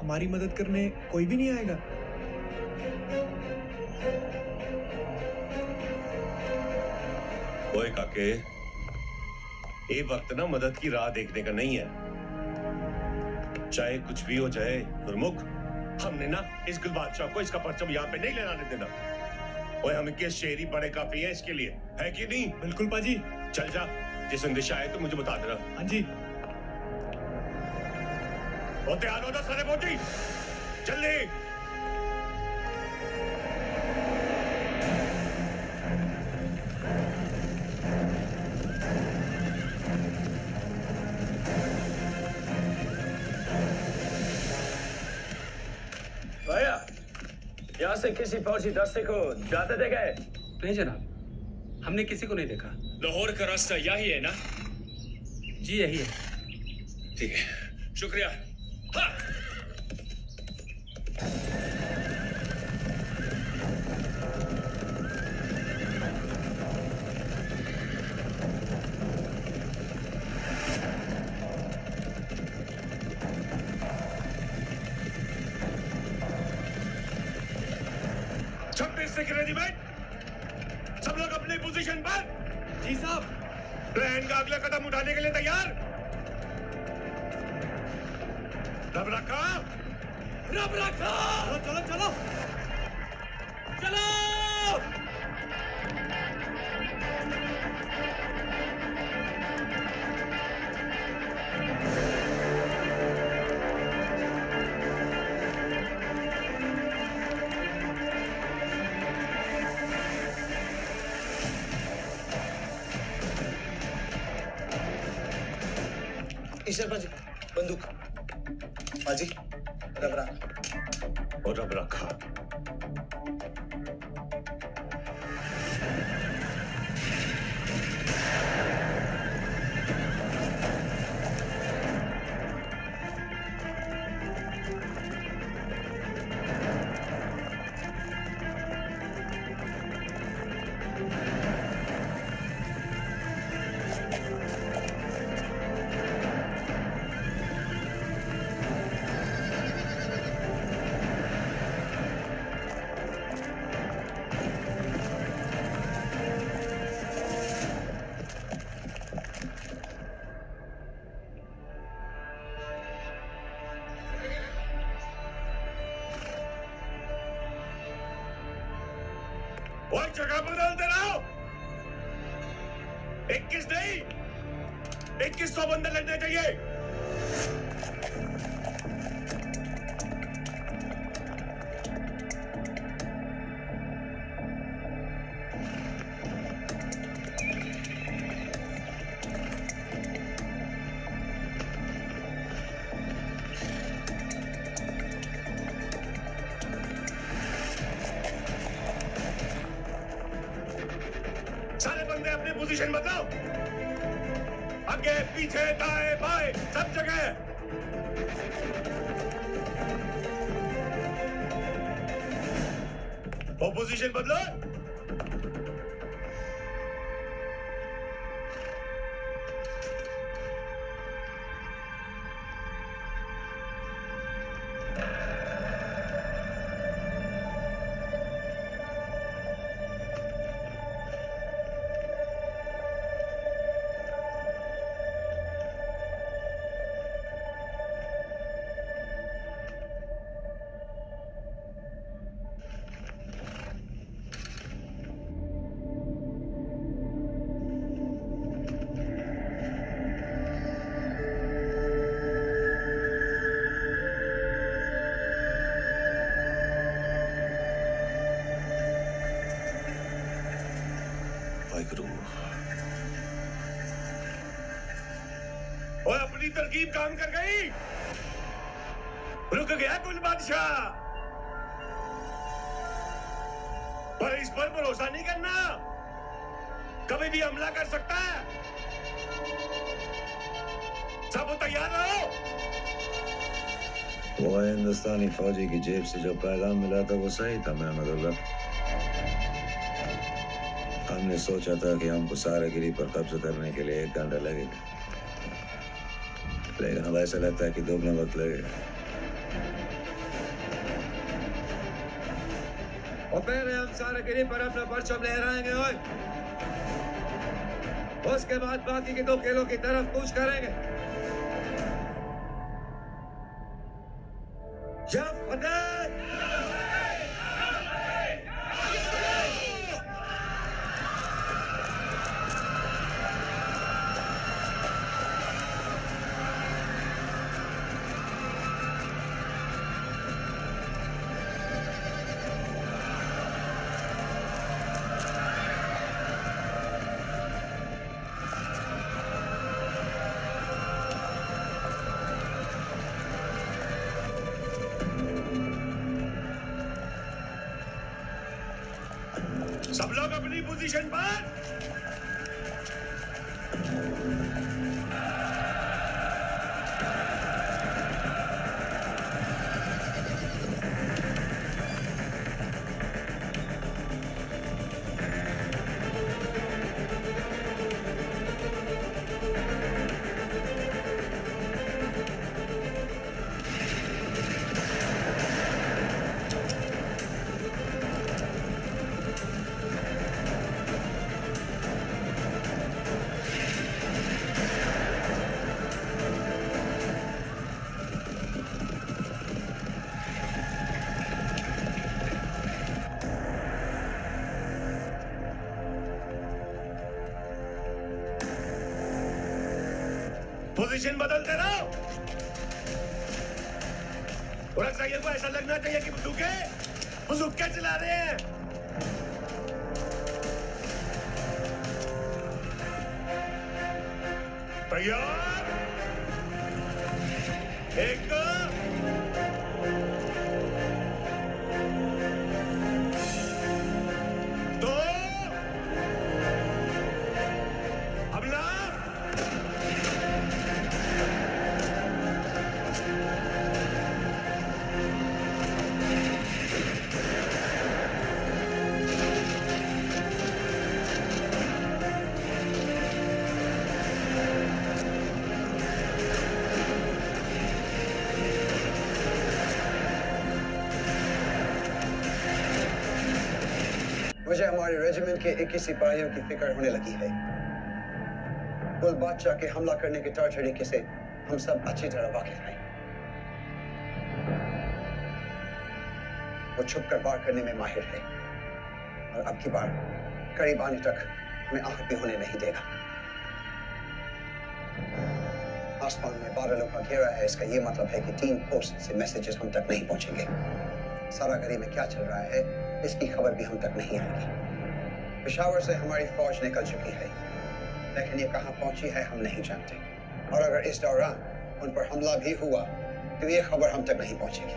हमारी मदद करने कोई भी नहीं आएगा? ओए काके ये वक्त ना मदद की राह देखने का नहीं है। चाहे कुछ भी हो जाए, गुरमुख, हमने ना इस गुल बादशाह को इसका परचम यहाँ पे नहीं लेने देना। ओए, हम के शेरी बड़े काफ़ी है इसके लिए। है कि नहीं? बिल्कुल पाजी। चल जा, जिस संदेश आए तो मुझे बता देना। हाँ जी। और तैयार हो जा, सारे फौजी। जल्दी किसी फौजी दस्ते को जाते देखे नहीं जनाब हमने किसी को नहीं देखा। लाहौर का रास्ता यही है ना? जी यही है। ठीक है शुक्रिया। तरकीब काम कर गई। रुक गया कुल बादशाह। पर इस पर भरोसा नहीं करना। कभी भी हमला कर सकता है। सब तैयार रहो। वो हिंदुस्तानी फौजी की जेब से जो पैगाम मिला था, वो सही था महमदुल्ला हमने सोचा था कि हमको सारागिरी पर कब्जा करने के लिए एक घंटा लगेगा। लेकिन अब ऐसा लगता है कि दोगुना वक्त लगेगा। पहले हम सारागिरी पर अपना परचम लहराएँगे उसके बाद बाकी के दो खेलों की तरफ़ कुछ करेंगे। अक्सर को ऐसा लगना चाहिए कि हमारे रेजिमेंट के 21 सिपाहियों की फ़िक्र होने लगी है। कुल बादशाह के हमला करने के तौर तरीके से हम सब अच्छी तरह वाकिफ हैं। वो छुप कर वार करने में माहिर है। और अब की बार करीब आने तक हमें आहत भी होने नहीं देगा। आसमान में बादलों का घेरा है, इसका ये मतलब है कि तीन पोस्ट से मैसेजेस हम तक नहीं पहुँचेंगे। सारा गली में क्या चल रहा है, इसकी खबर भी हम तक नहीं आएगी। पेशावर से हमारी फौज निकल चुकी है। लेकिन ये कहाँ पहुँची है हम नहीं जानते। और अगर इस दौरान उन पर हमला भी हुआ तो ये खबर हम तक नहीं पहुंचेगी।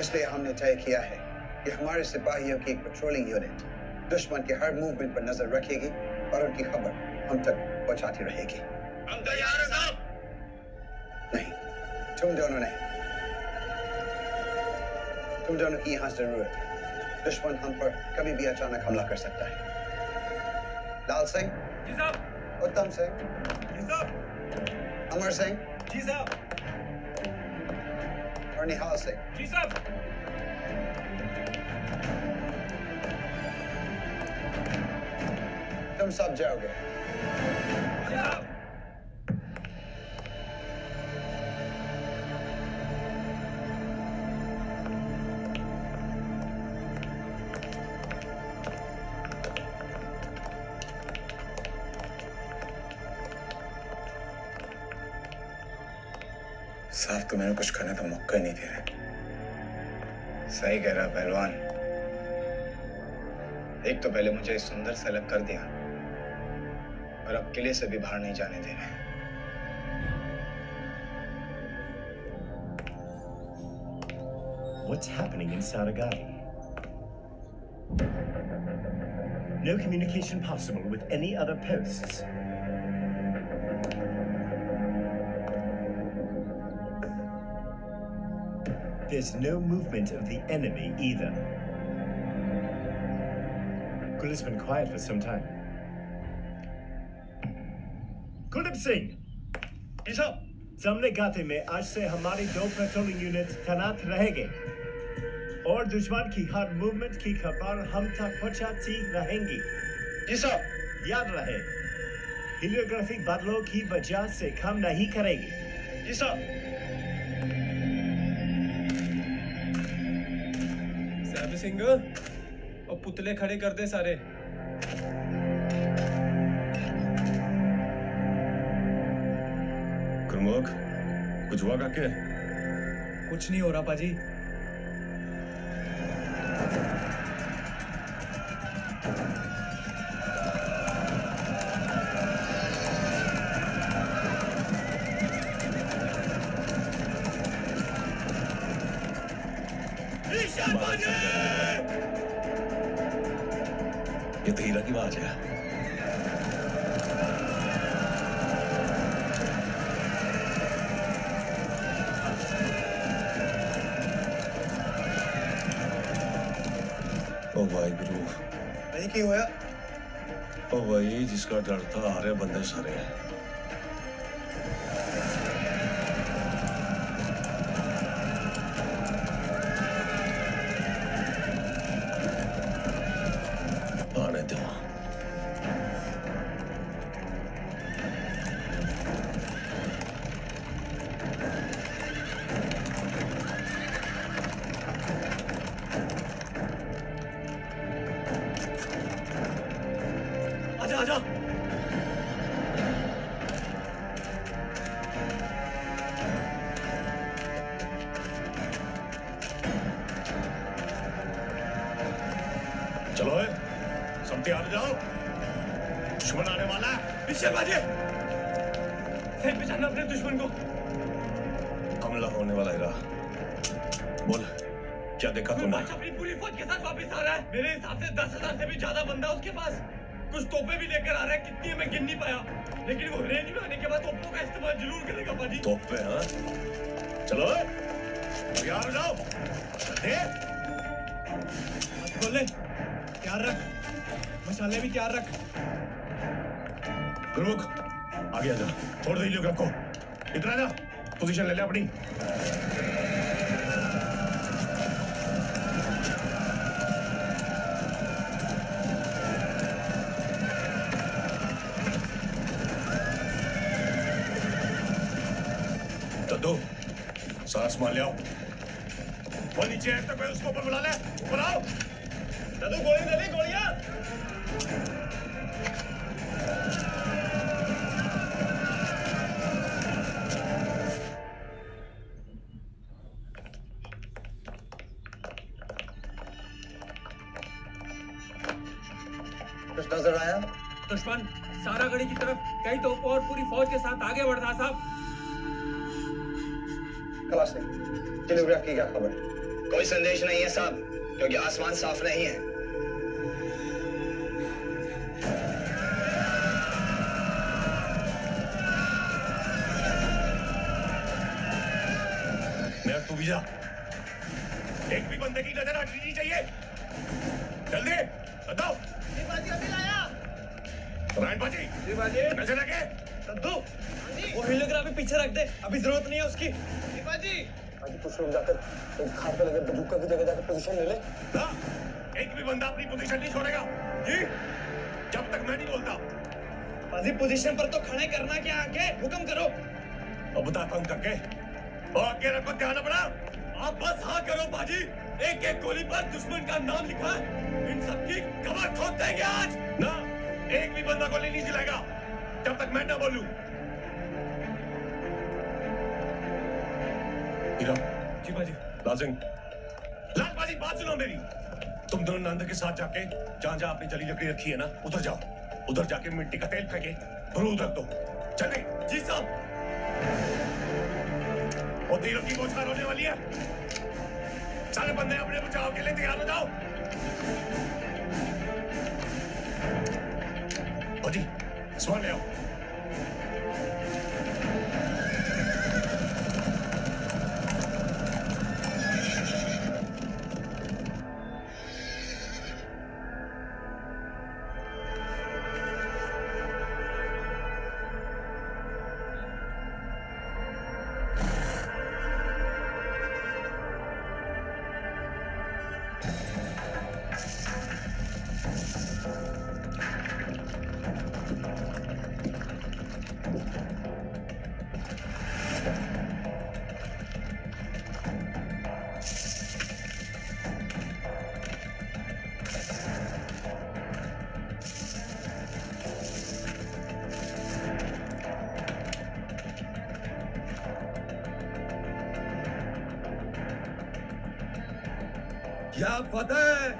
इसलिए हमने तय किया है कि हमारे सिपाहियों की एक पेट्रोलिंग यूनिट दुश्मन के हर मूवमेंट पर नज़र रखेगी और उनकी खबर हम तक पहुंचाती रहेगी। हम तैयार हैं साहब नहीं तुम दोनों नहीं। तुम दोनों की यहाँ ज़रूरत है। दुश्मन हम पर कभी भी अचानक हमला कर सकता है। लाल सिंह? जी साहब। उत्तम सिंह? जी साहब। अमर सिंह? जी साहब। और निहाल सिंह? जी साहब। तुम सब जाओगे। जी साहब। मैंने कुछ करने का मौका ही नहीं दे रहे सही कह रहा पहलवान एक तो पहले मुझे सुंदर से अलग कर दिया और अब किले से भी बाहर नहीं जाने दे रहे What's happening in Saragari? No communication possible with any other posts. There's no movement of the enemy either. Kulip's been quiet for some time. Kulip Singh! जी साहब सामने गाते में आज से हमारी दो पेट्रोलिंग यूनिट तैनात रहेंगे और दुश्मन की हर मूवमेंट की खबर हम तक पहुंचाती रहेंगी जी साहब याद रहे हीलियोग्राफिक बादलों की वजह से काम नहीं करेगी जी साहब सिंह। और पुतले खड़े कर दे सारे। गुरमुख कुछ हुआ काके? कुछ नहीं हो रहा पाजी। जिसका हरे बंदे सारे आने उसके पास कुछ तोपे भी लेकर आ रहा है कितनी है मैं गिन नहीं पाया। लेकिन वो रेंज में आने के बाद तोपों का इस्तेमाल ज़रूर करेगा पाजी। तोप हाँ? चलो हो जाओ। दे बोले तैयार रख। मसाले भी तैयार रख। गुरुमुख आगे आ जा। छोड़ दे इन लोगों को। इधर आ जा पोजीशन ले ले अपनी। सारा सामान ले आओ है तक उसको ऊपर बुला ले बुलाओ दादू गोली ले गोलियाँ की क्या खबर कोई संदेश नहीं है साहब क्योंकि आसमान साफ़ नहीं है। मेरा तू भी जा। एक भी बंदे की नज़र हटनी नहीं चाहिए। जल्दी बताओ रायन बाजी नज़र रखे वो हिलोग्राफ भी पीछे रख दे अभी ज़रूरत नहीं है उसकी। आज कुछ लोग जाकर एक खाट पे लगे बंदूक की जगह जाकर पोजीशन ले ले। ना एक भी बंदा अपनी पोजीशन नहीं छोड़ेगा। जी जब तक मैं नहीं बोलता। पाजी पोजीशन पर तो खड़े करना क्या आगे हुक्म करो। अब बताता हूँ करके? और आगे रखो ध्यान अपना। आप बस हाँ करो बाजी। एक एक गोली पर दुश्मन का नाम लिखा। है इन सबकी कमर खोद देंगे आज। ना एक भी बंदा गोली नहीं चलाएगा। जब तक मैं ना बोलूँ। जी बाजी। लाल सिंह। लाल बाजी बात सुनो मेरी। तुम दोनों नंद के साथ जाके जहाँ जहाँ आपने जली लकड़ी रखी है ना उधर जाओ। उधर जाके मिट्टी का तेल फेंके बरूद रख दो चले जी साहब। और तीरों की बौछार होने वाली है। सारे बंदे अपने बचाव के लिए तैयार हो जाओ। अजी सवाल ले आओ। क्या फतेह आगे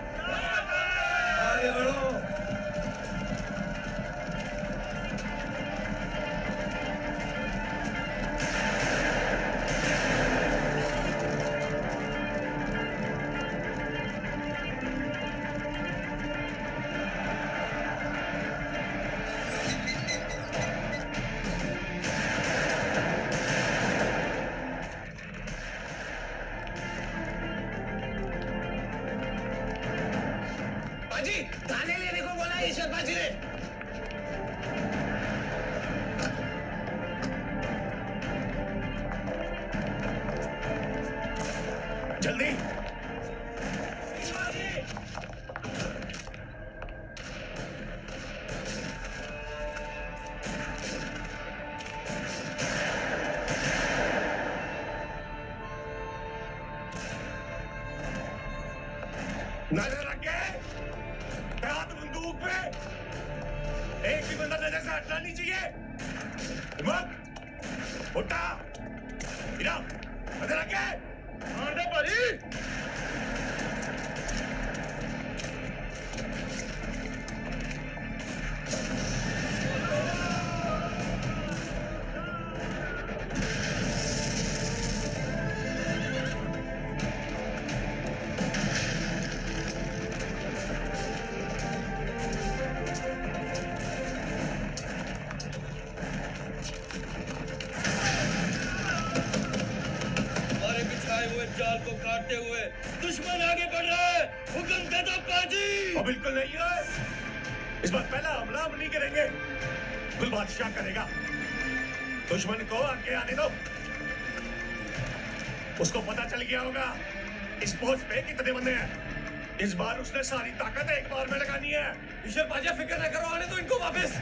उसने सारी ताकत एक बार में लगानी है। ईश्वर बाजा, फ़िक्र न करो, आने दो इनको वापस।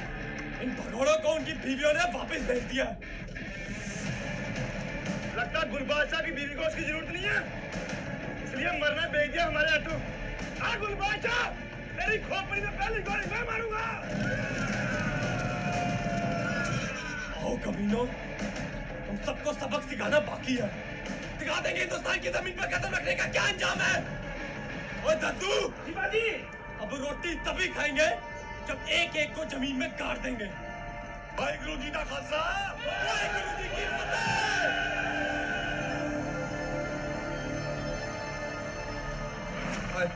इन भगोड़ों को उनकी बीवियों ने वापस भेज दिया। लगता है गुलबादशाह की बीवी को उसकी ज़रूरत नहीं है। इसलिए मरना भेज दिया हमारे अटू आ गुलबादशाह तेरी खोपड़ी में पहली गोली मैं मारूँगा। आओ कमीनो, तुम सबको सबक सिखाना बाकी है। दिखा देंगे हिंदुस्तान की ज़मीन पर कदम रखने का क्या अंजाम है? दद्दू अब रोटी तभी खाएँगे जब एक एक को ज़मीन में काट देंगे। वाहिगुरु जी का खालसा। वाहिगुरु जी की फतेह।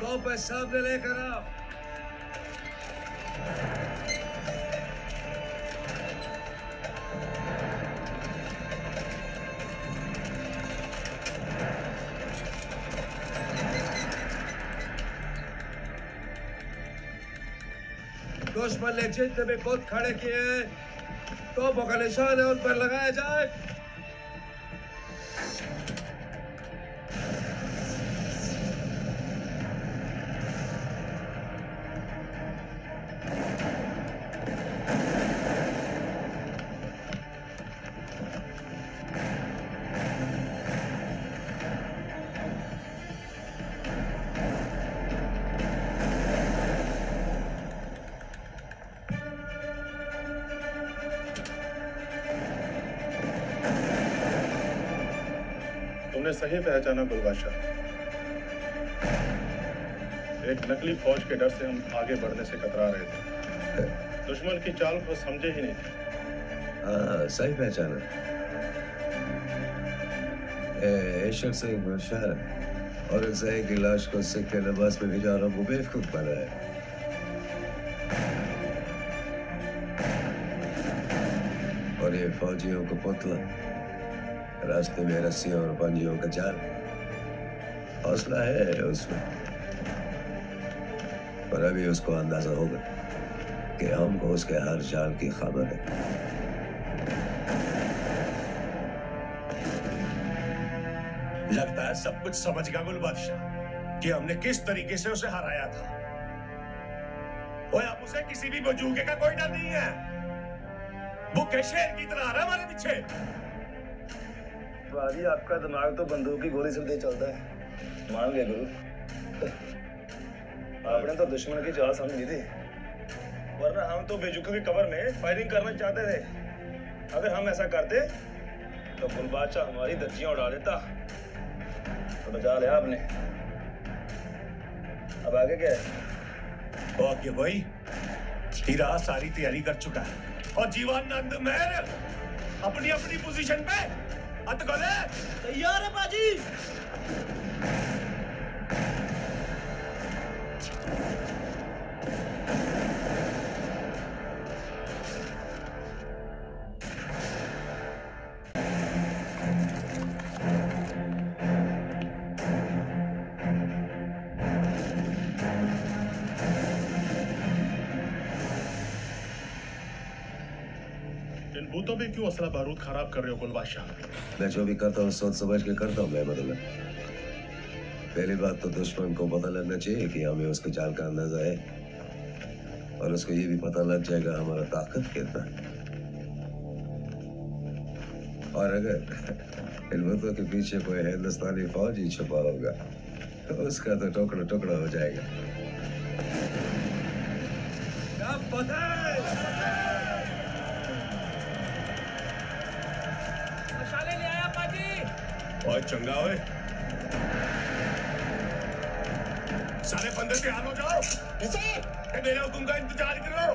तो पैसा लेकर आओ जितने भी खुद खड़े किए हैं। तो का निशान है उन पर लगाया जाए। सही पहचाना गुलबादशाह एक नकली फौज के डर से हम आगे बढ़ने से कतरा रहे थे। दुश्मन की चाल को समझे ही नहीं। थे हाँ सही पहचाना ए, से एक मुशार और इस एक की लाश को सिक्के लिबास में भिजा रहा वो बेवकूफ़ बना है। और ये फौजियों को पुतला। रास्ते में रस्सियों और पंजियों का जाल। हौसला है उसमें। पर अभी उसको अंदाज़ा होगा कि हमको उसके हर जाल की खबर है। लगता है सब कुछ समझ गया गुल कि हमने किस तरीके से उसे हराया था। अब उसे किसी भी बजूके का कोई डर नहीं है। वो शेर की तरह आ रहा हमारे पीछे। बाजी, आपका दिमाग तो बंदूक की गोली से चलता है। मान गए गुरु। आपने तो दुश्मन की चाल समझ ली थी। वरना हम तो बेजुकों की कवर में फायरिंग करना चाहते थे। अगर हम ऐसा करते तो गुलबादशाह हमारी दर्जियाँ उड़ा देता। तो बचा लिया आपने। अब आगे क्या है? ओके भाई हीरा सारी तैयारी कर चुका है। और जीवानंद मेहर अपनी अपनी पोजीशन पे गले। तैयार है बाजी। क्यों असला बारूद खराब कर रहे हो गुलबादशाह मैं जो भी करता हूँ सोच समझ के करता हूँ मैं मतलब पहली बात तो दुश्मन को पता लगना चाहिए कि हमें उसके जाल का अंदाज़ा है। और उसको ये भी पता लग जाएगा हमारा ताकत कितना। और अगर इन बुतों के पीछे कोई हिंदुस्तानी फौजी छुपा होगा तो उसका तो टुकड़ा टुकड़ा हो जाएगा। क्या फतेह और चंगा ओए। सारे बंदे तैयार हो जाओ। ये मेरे हुक्म का इंतज़ार करो।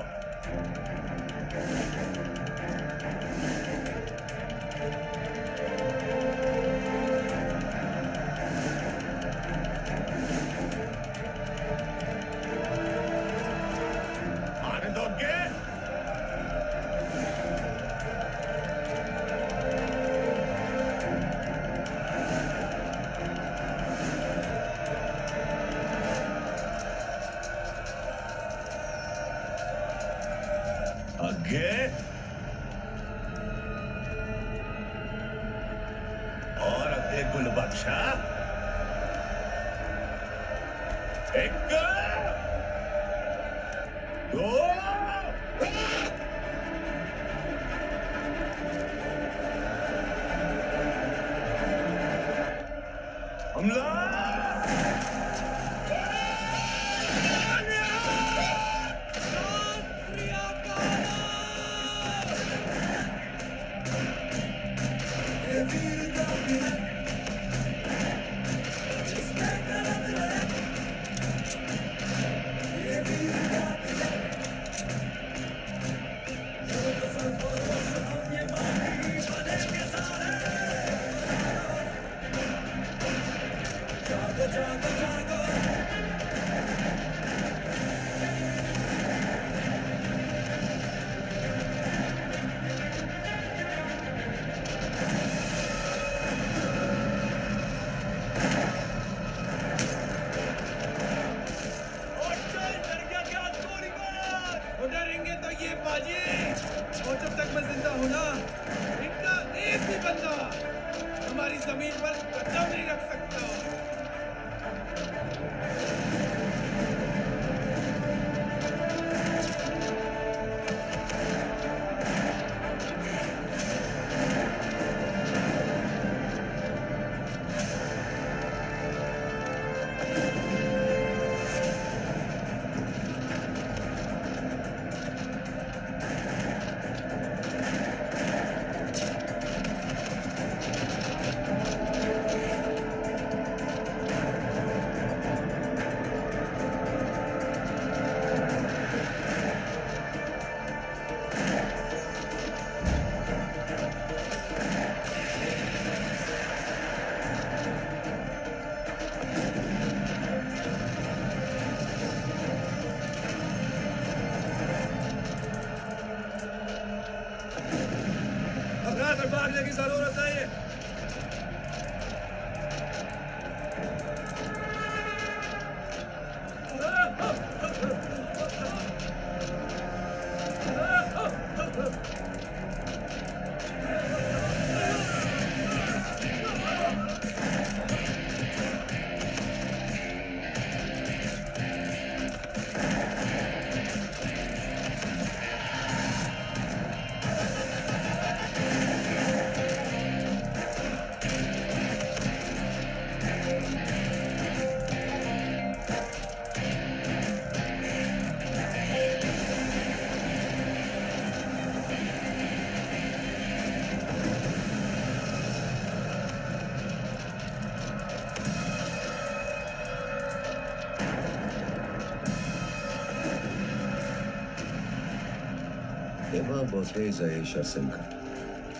है ईश्वर सिंह का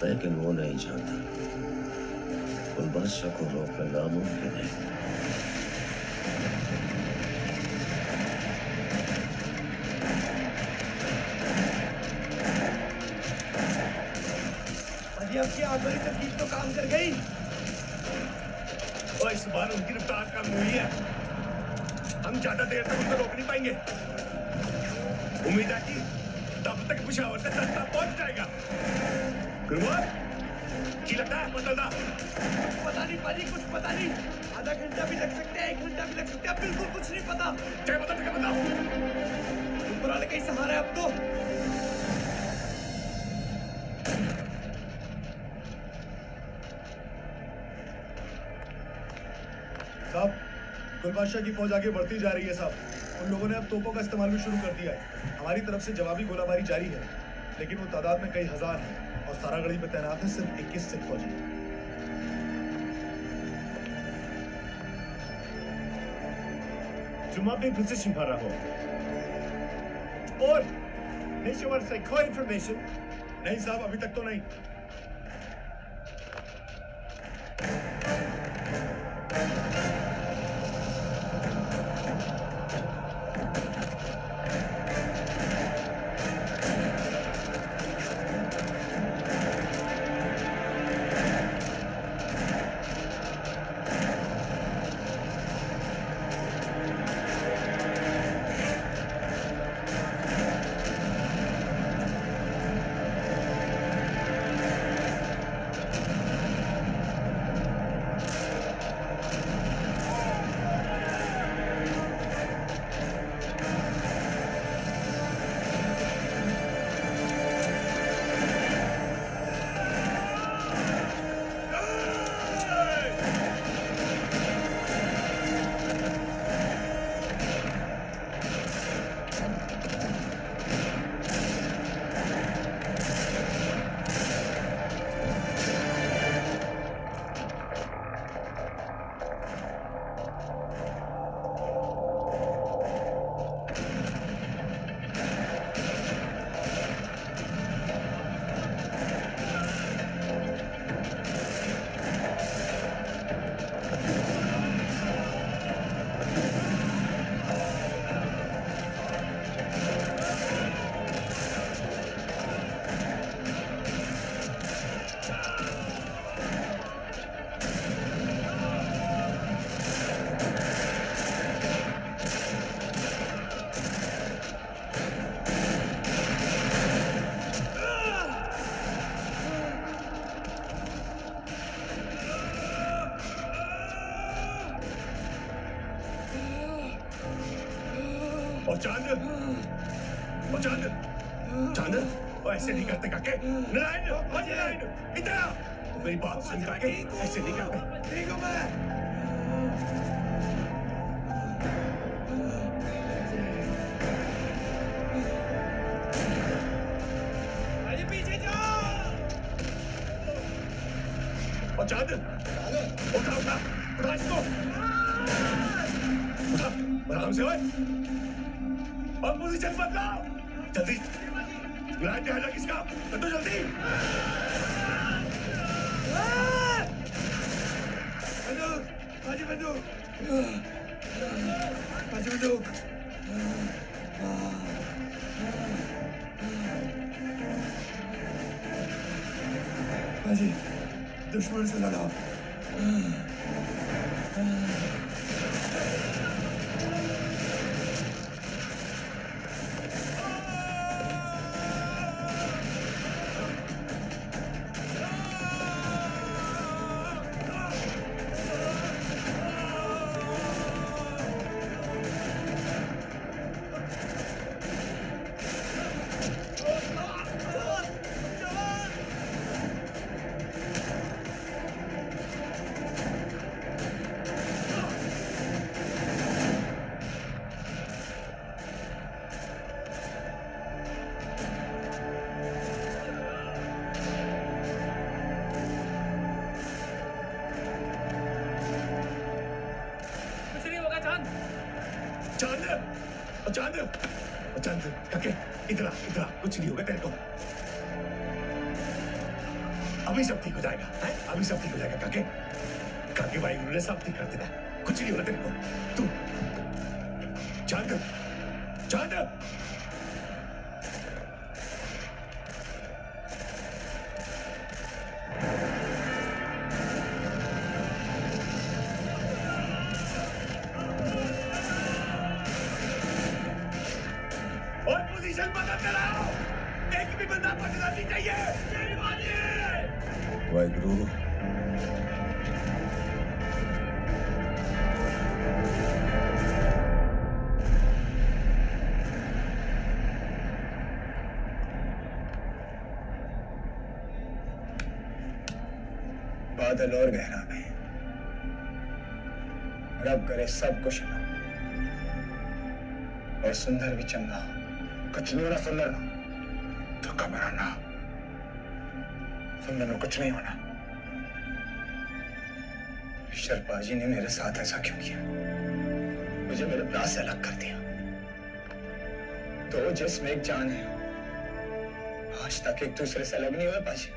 लेकिन वो नहीं जानता उन बादशाह को रोकना नामुमकिन है आखिरी तो काम कर गई। और इस बार उनकी रफ्तार कम हुई है। हम ज़्यादा देर तक उनको रोक नहीं पाएँगे। उम्मीद है घंटा भी लग सकता है, एक घंटा भी लग सकता है, बिल्कुल कुछ नहीं पता। क्या पता क्या पता ऊपर वाले का सहारा है अब तो। साहब गुलबादशाह की फौज आगे बढ़ती जा रही है साहब। उन लोगों ने अब तोपों का इस्तेमाल भी शुरू कर दिया है। हमारी तरफ़ से जवाबी गोलाबारी जारी है, लेकिन वो तादाद में कई हज़ार है और सारागढ़ी में तैनात है सिर्फ़ इक्कीस सिख फौजी। अपनी पोजीशन पर रहो और पेशेवर से कोई इंफॉर्मेशन नहीं साहब अभी तक तो नहीं और मेरी बात कुछ नहीं होगा तेरे को अभी सब ठीक हो जाएगा है? अभी सब ठीक हो जाएगा काके काके भाई ने सब ठीक कर देना कुछ नहीं होगा तेरे को तू चंगा कुछ नहीं होना सुंदर ना तो घबराना सुंदर में कुछ नहीं होना शरपाजी ने मेरे साथ ऐसा क्यों किया मुझे मेरे प्यार से अलग कर दिया दो जिसम एक जान है आज तक एक दूसरे से अलग नहीं हुए पाजी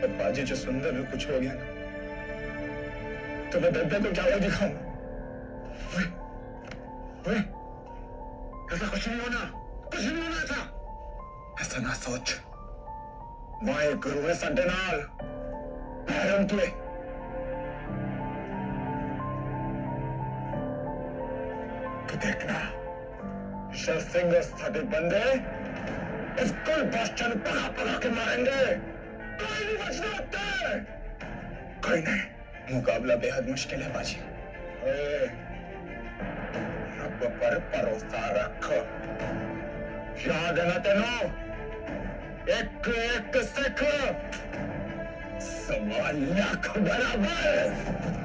और बाजी जो सुंदर में कुछ हो गया ना तो मैं दद्दा को क्या दिखाऊँगा बादशाह पगा पगा के मारेंगे। कोई नहीं बचना होता कोई नहीं। मुकाबला बेहद मुश्किल है, बाजी। रब पर भरोसा रख। याद है ना तेनो? एक एक लाख बराबर।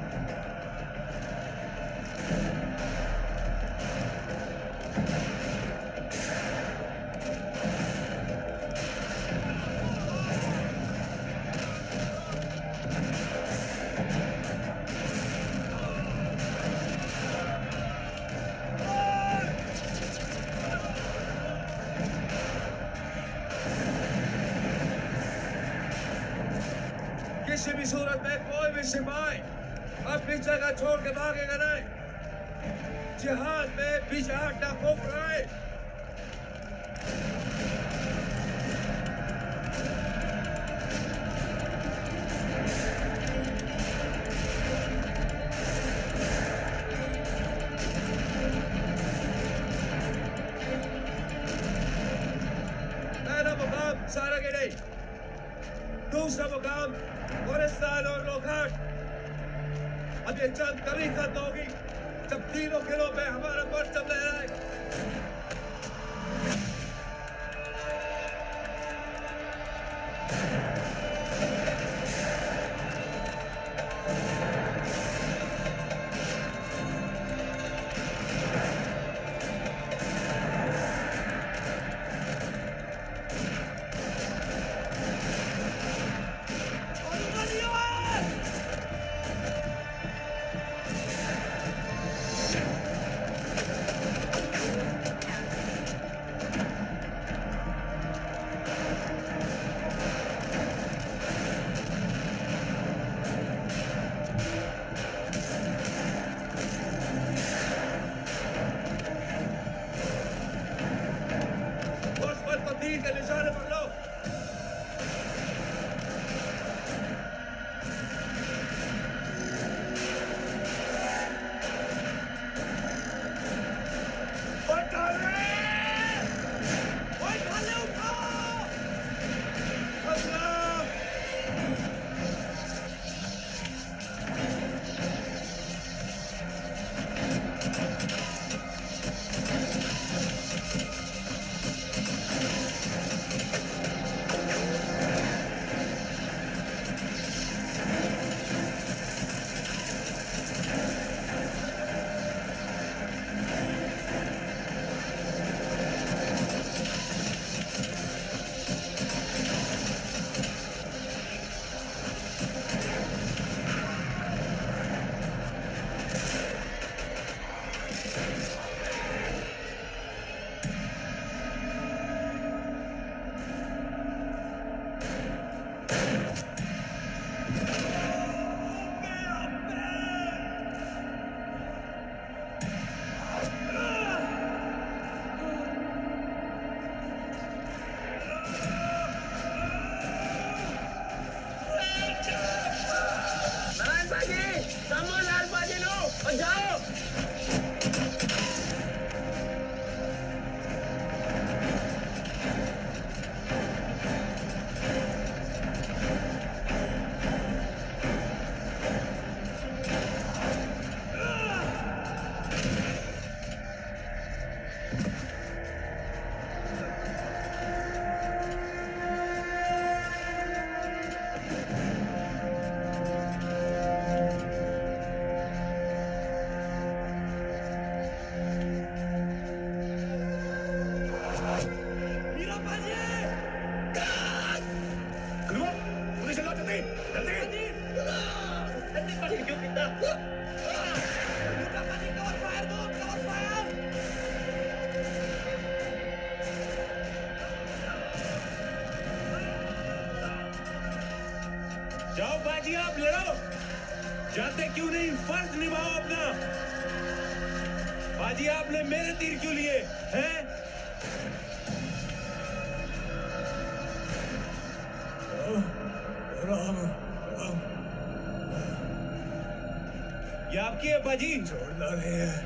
है बाजी? छोड़ना है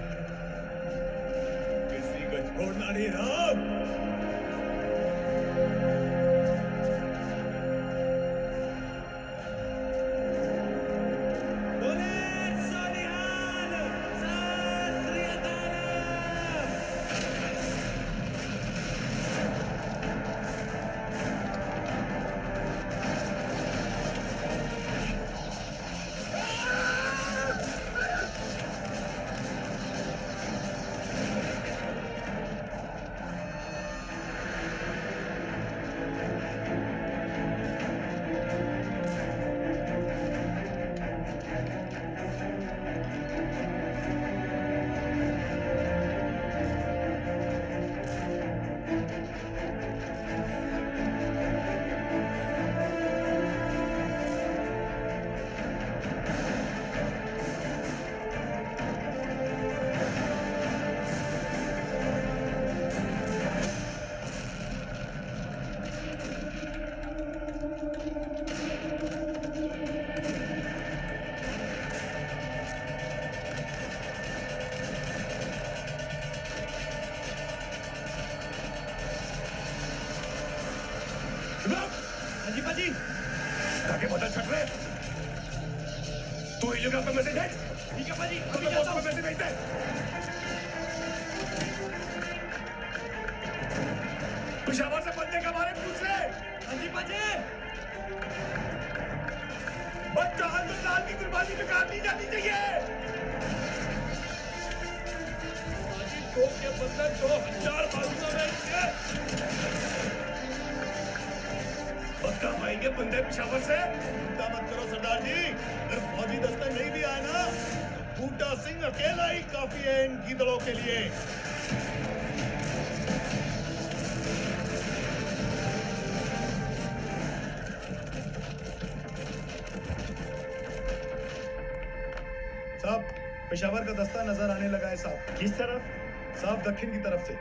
पेशावर का दस्ता नज़र आने लगा है साहब। किस तरफ़? साहब दक्षिण की तरफ़ से।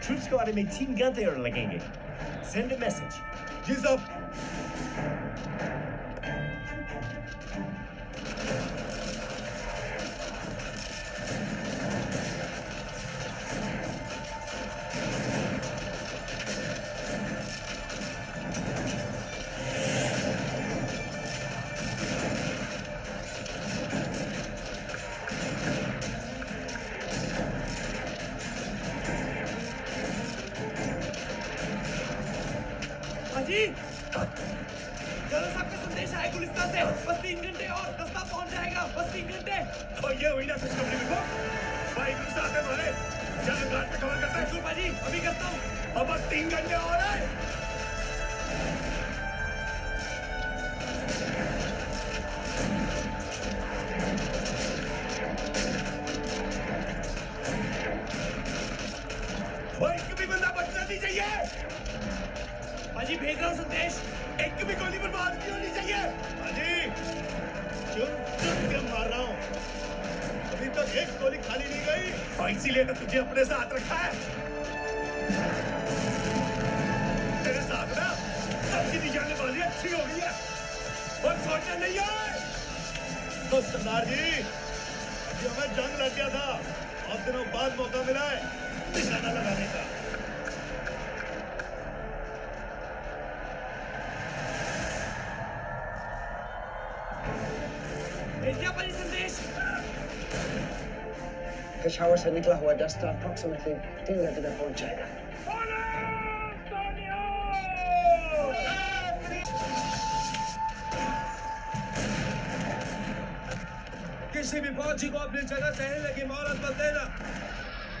ट्रूप्स को आने में तीन घंटे और लगेंगे। सेंड मैसेज जी साहब। हाजी चलो सबके संदेश है गुलिस्तान से। बस तीन घंटे और रास्ता पहुँच जाएगा। बस तीन घंटे। और ये हुई ना सिस्टम को भाई गुरु आते है हमारे चलो घाट पे खबर करते। हैं जी अभी करता हूँ। अब बस तीन घंटे और है इसीलिए तो तुझे अपने साथ रखा है। तेरे साथ ना सबकी निशानेबाजी अच्छी हो गई है। और सोचने नहीं आए। तो सरदार जी, अभी मैं जंग लग गया था। और दिनों बाद मौका मिला है। निशाना लगाने का। पेशावर से निकला हुआ दस्ता अप्रोक्सीमेटली तीन घंटे में पहुँच जाएगा किसी भी फौजी को अपनी जगह से हिलने की मोहलत मत देना।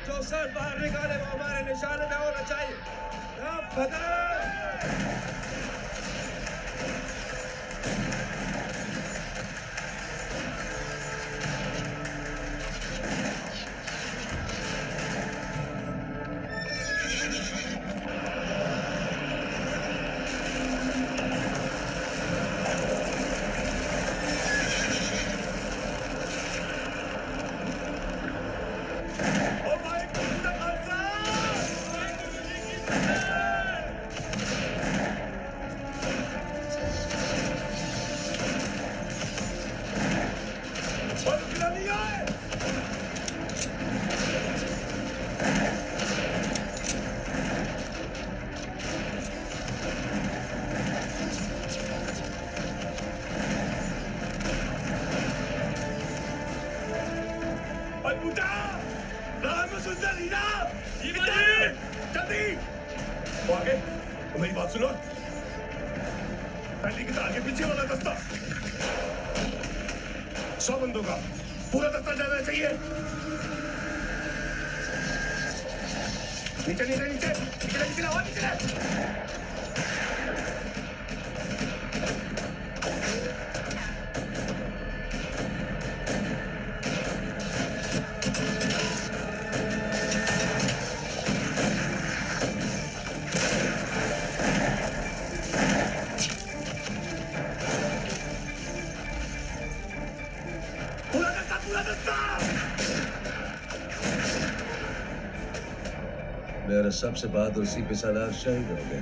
जो सर बाहर निकाले वो हमारे निशाने में होना चाहिए। सबसे बहादुर पे सालार शहीद हो गया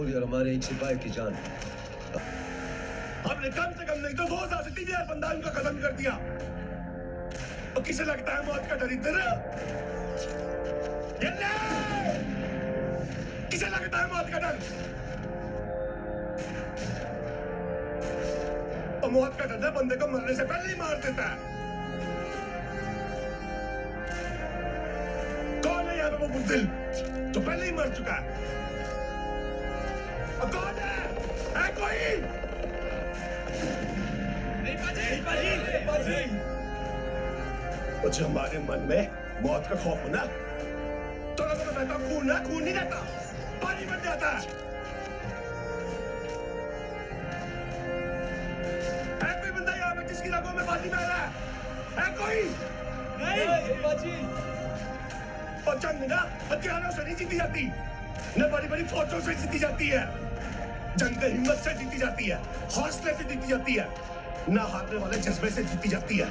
गोली और हमारे एक सिपाही की जान। हमने कम से कम नहीं तो दो हज़ार से तीन हज़ार बंदा उनका खत्म कर दिया। और किसे लगता है मौत का यल्ले! किसे लगता है मौत का डर? और मौत का डर बंदे को मरने से पहले ही मार देता है। कौन है पे वो बुजदिल जो पहले ही मर चुका है। कुछ हमारे मन में मौत का खौफ हो ना तो बहता खून ना खून नहीं रहता पानी बन जाता है है कोई है है नहीं हथियारों से नहीं जीती जाती न बड़ी बड़ी से जीती जाती है जंग हिम्मत से जीती जाती है हौसले से जीती जाती है ना हारने वाले जज्बे से जीती जाती है।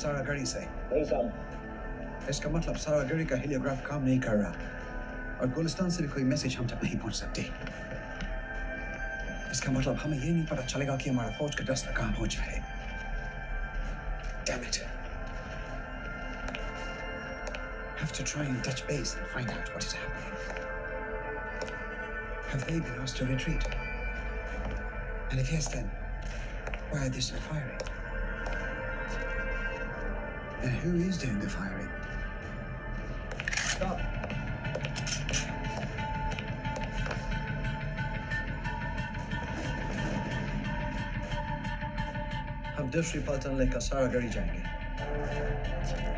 कोई मैसेज सारा गड़ी से नहीं साहब इसका मतलब सारा गड़ी का हेलियोग्राफ काम नहीं कर रहा और गुलिस्तान से भी कोई मैसेज हम तक नहीं पहुंच सकती इसका मतलब हमें ये नहीं पता चलेगा कि हमारा फौज का दस्ता कहाँ पहुंचा है Damn it. Have to try and touch base and find out what is happening. Have they been asked to retreat? And if yes, then why are they still firing? And who is doing the firing? Stop. हम दूसरी पलटन लेकर सारागढ़ी जाएँगे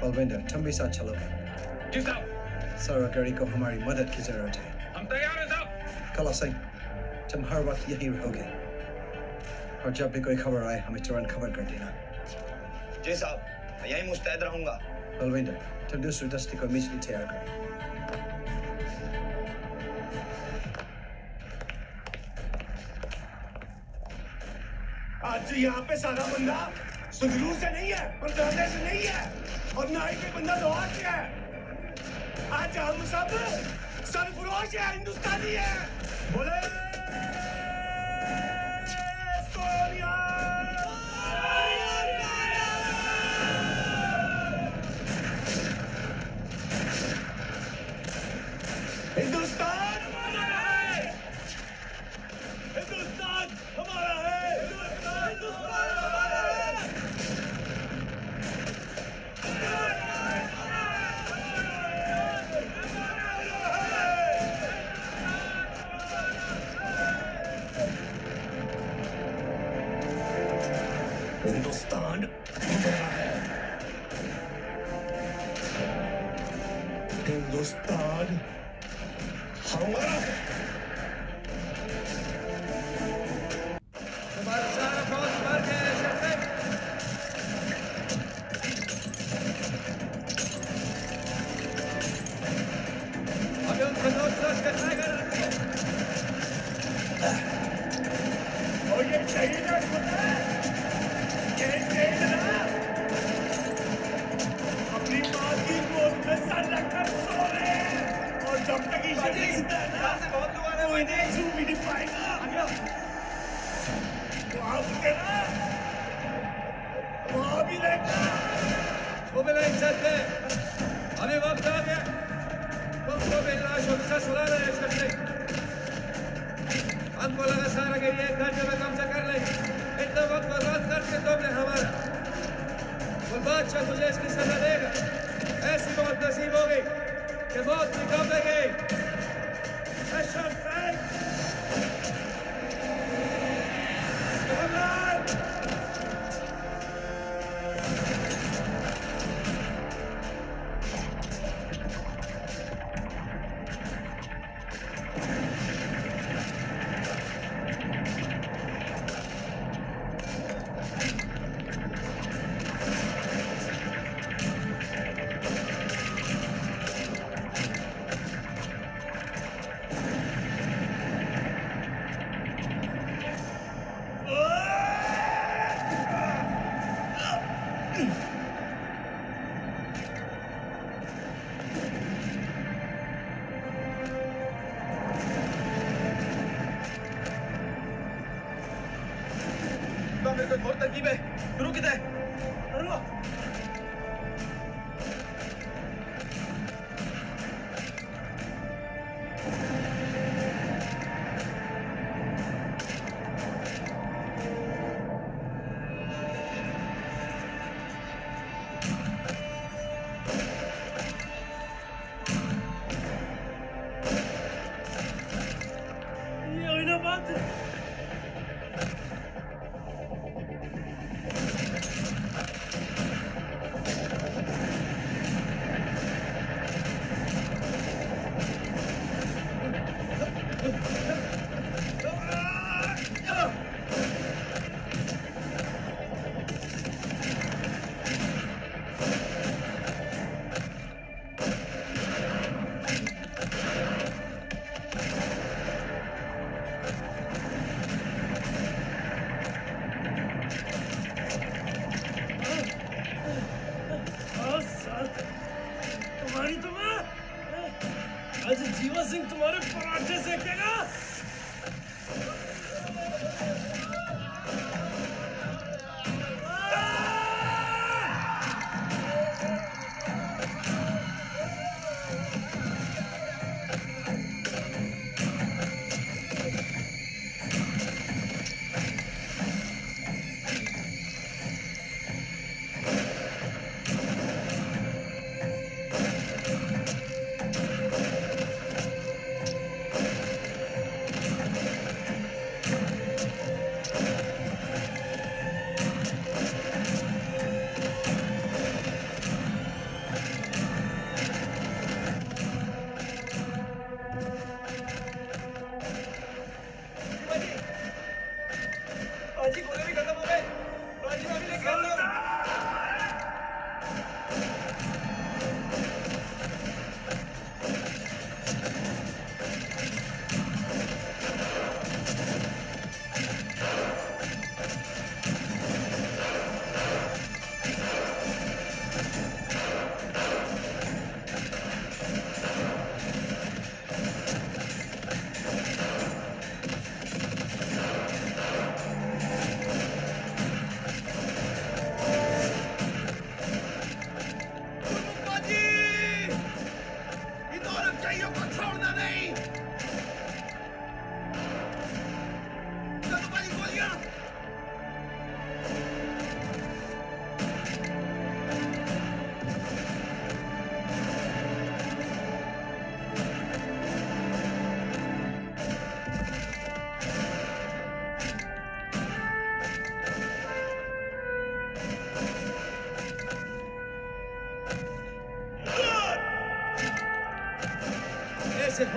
बलविंदर तुम भी साथ चलोगे जी साहब सारागढ़ी को हमारी मदद की ज़रूरत है हम तैयार हैं साहब कला सिंह तुम हर वक्त यहीं रहोगे और जब भी कोई खबर आए हमें तुरंत खबर कर देना जी साहब मैं यहीं मुस्तैद रहूँगा। बलविंदर तुम दूसरी दस्ती को मिचली तैयार करो। आज यहाँ पे सारा बंदा सुधरू से नहीं है और दादे से नहीं है और ना ही कोई बंदा लोहार से है। आज हम सब सरफरोश है हिंदुस्तानी है। बोले सोनिया!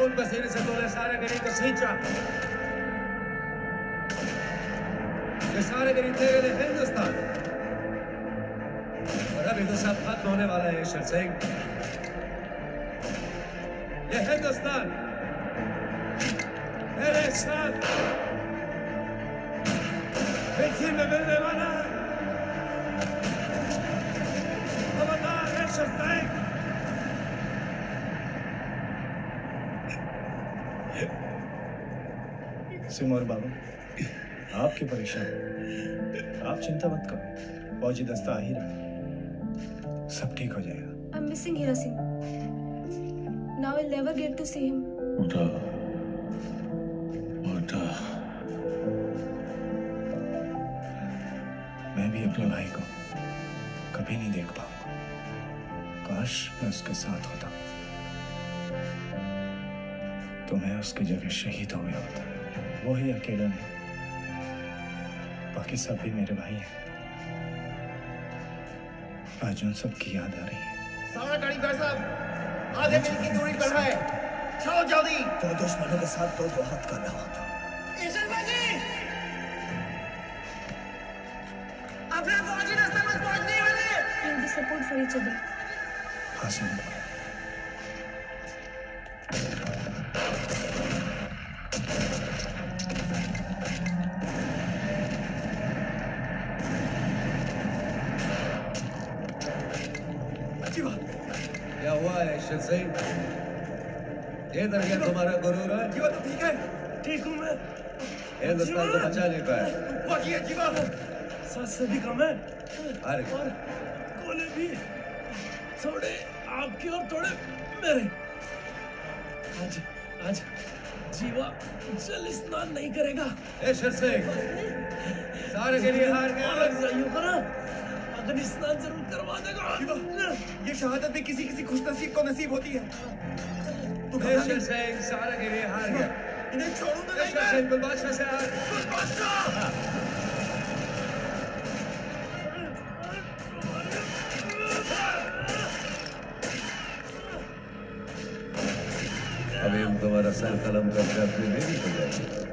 ऐसे पसीने से तूने सारे गरीब को सींचा ये सारे गरीब तेरे लिए हिंदुस्तान। और अभी तो सब खत्म होने वाला है, ईश्वर सिंह ये हिंदुस्तान, मेरे साथ। मिट्टी में मिलने वाला है। खबरदार ईश्वर सिंह सिमोर बाबू। आपके परेशान। आप चिंता मत करो। फौजी दस्ता आ ही रहा सब ठीक हो जाएगा। I'm missing Hira Singh. Now I'll never get to see him. बेटा बेटा मैं भी अपने भाई को कभी नहीं देख पाऊँगा। काश मैं उसके साथ होता। तो मैं उसकी जगह शहीद हो गया होता। वो ही अकेला नहीं। बाकी सब भी मेरे भाई हैं। आज उन सब की याद आ रही है। सारा गाड़ी साहब। आधे मील की दूरी पर है। चलो जल्दी। तो दुश्मनों के साथ दो दो हाथ करना होता अपने फौजी रास्ते में पहुँचने वाले। for each other. हाँ हिंदुस्तान को बचा नहीं पाया से भी कम है अरे और गोले भी थोड़े आपके और थोड़े मेरे आज आज जीवा जल स्नान नहीं करेगा सारे के लिए हार गया अग्नि स्नान ज़रूर करवा देगा ये शहादत भी किसी किसी खुशनसीब को नसीब होती है तू सारे के लिए हार गया इन्हें छोड़ू तो नहीं गुलबादशाह से अभी हम तुम्हारा सर कलम करके अपनी बेबी को जाएँगे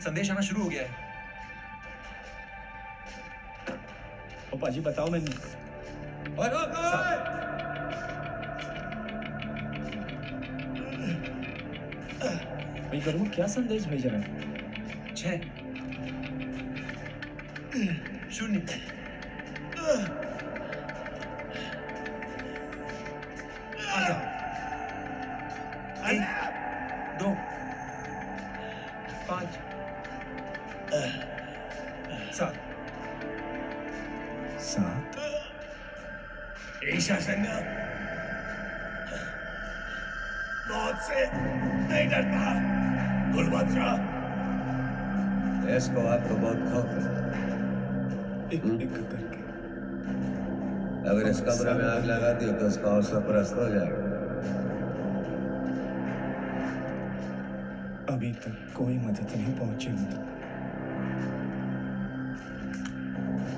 संदेश आना शुरू हो गया है। पापा पाजी बताओ मैंने और भाई करूँ? क्या संदेश भेज रहा है? तक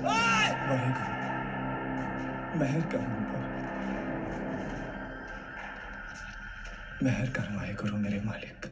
वाहेगुरु मेहर कर उन पर। मेहर कर वाहेगुरु मेरे मालिक।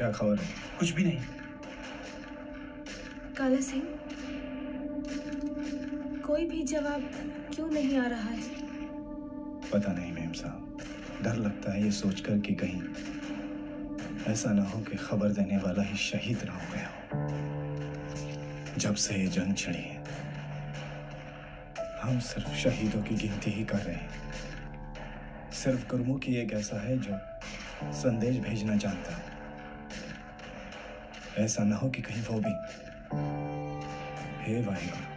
क्या खबर है? कुछ भी नहीं। काला सिंह कोई भी जवाब क्यों नहीं आ रहा है? पता नहीं मेम साहब। डर लगता है ये सोचकर कि कहीं ऐसा ना हो कि खबर देने वाला ही शहीद ना हो गया हो। जब से ये जंग छिड़ी है हम सिर्फ़ शहीदों की गिनती ही कर रहे हैं। सिर्फ़ गुरमुख एक ऐसा है जो संदेश भेजना जानता है। ऐसा ना हो कि कहीं वो भी हे वाहेगुरु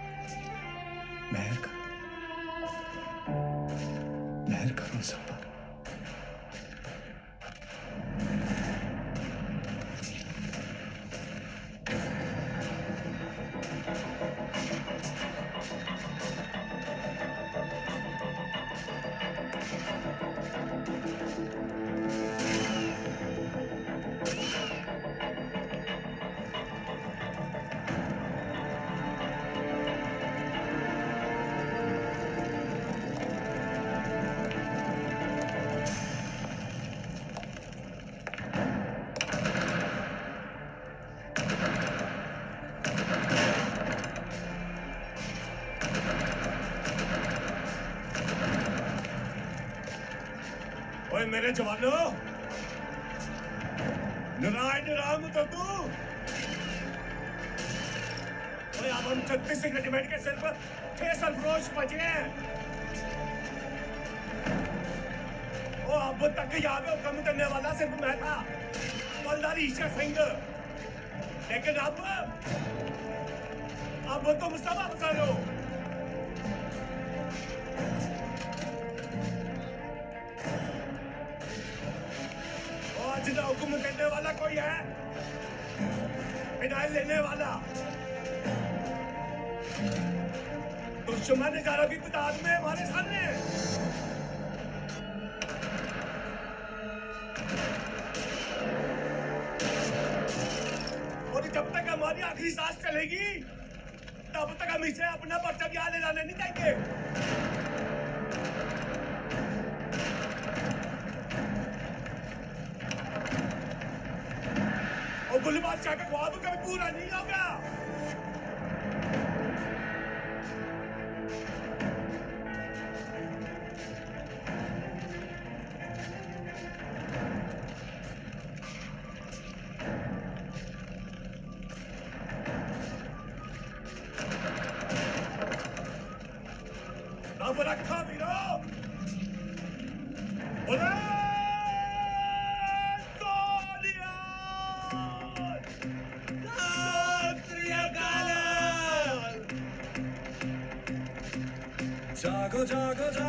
जागो जागो जागो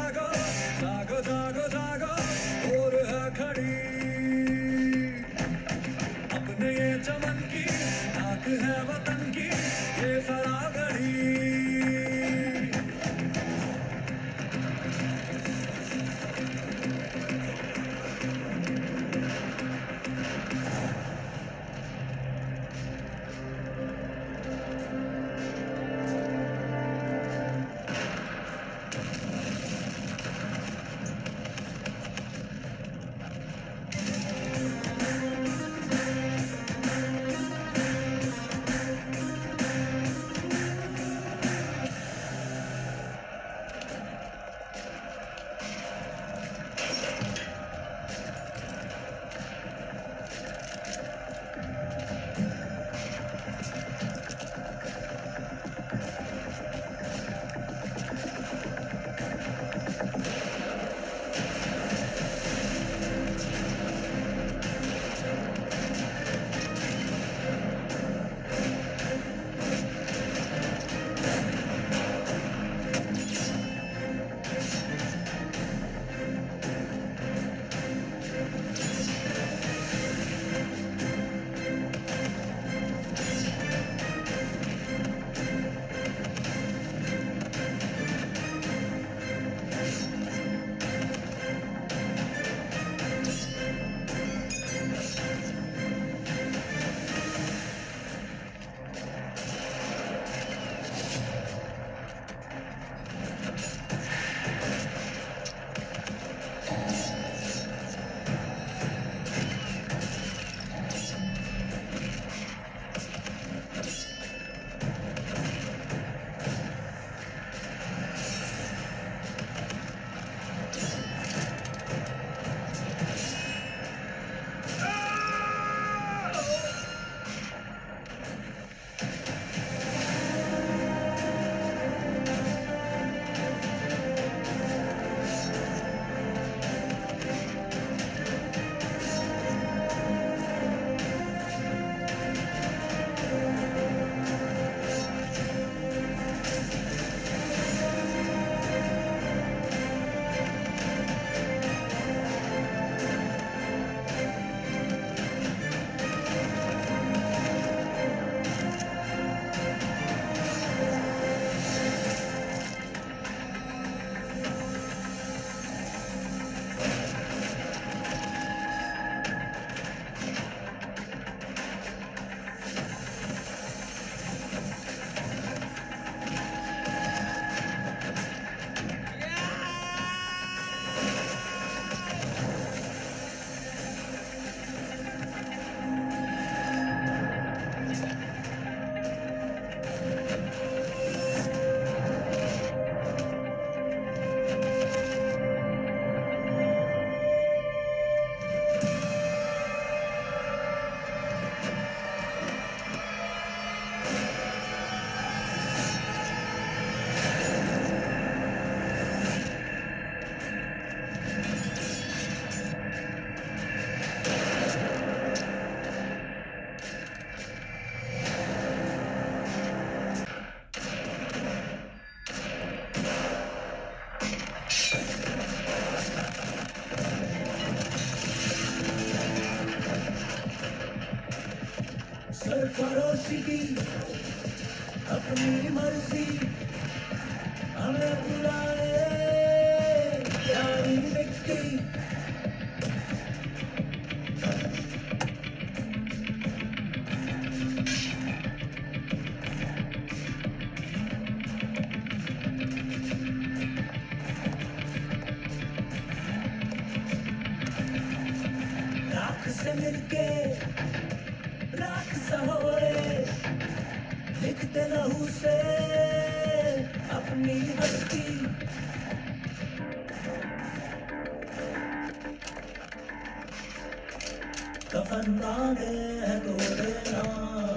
कफन बांधे हैं तोड़े ना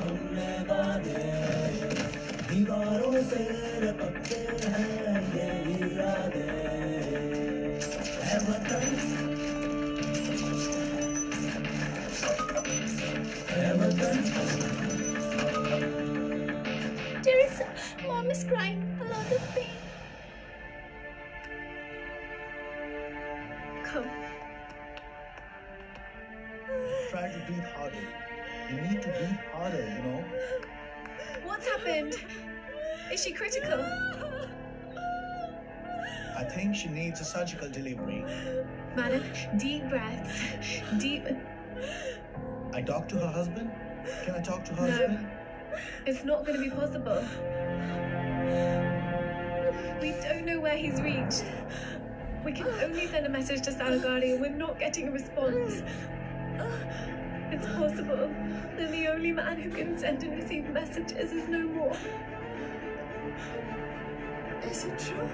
हमने बांधे दीवारों से लपकते हैं ये इरादे है वतन है वतन Teresa, mom is crying. Harder. You need to breathe harder, you know. What's happened? Is she critical? I think she needs a surgical delivery. Madam, deep breaths. Deep. I talked to her husband. Can I talk to her No. husband? It's not going to be possible. We don't know where he's reached. We can only send a message to Salagari and we're not getting a response. It's possible that the only man who can send and receive messages is no more. Is it true?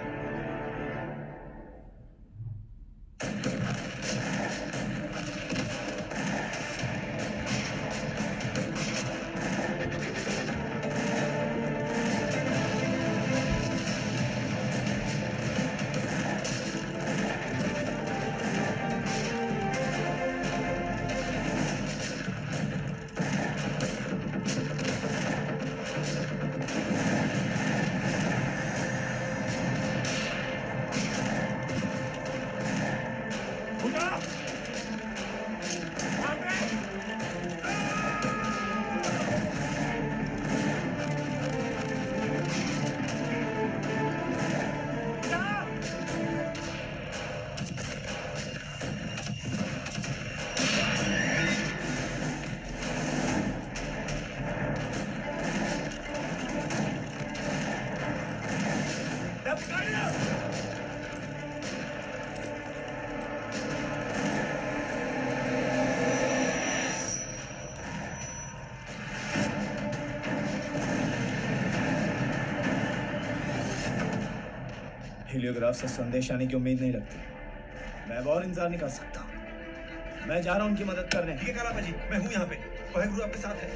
हीलियोग्राफ से संदेश आने की उम्मीद नहीं रखती। मैं और इंतज़ार नहीं कर सकता। मैं जा रहा हूँ उनकी मदद करने। ठीक है काला जी मैं हूँ यहाँ पे। वाहेगुरु आपके साथ है।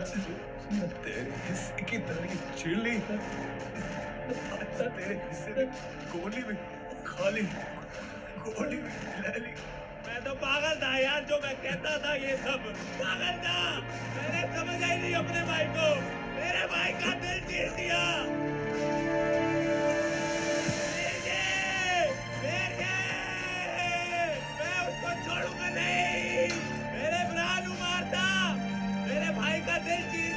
तेरे हिस्से की तरह छीन ली अच्छा तेरे हिस्से ने गोली में खाली गोली में ले ली मैं तो पागल था यार जो मैं कहता था ये सब पागल था मैंने समझा ही नहीं अपने भाई को मेरे भाई का दिल चीर दिया छोड़ूँगा नहीं मेरे भरा मारता मेरे भाई का दिल चीर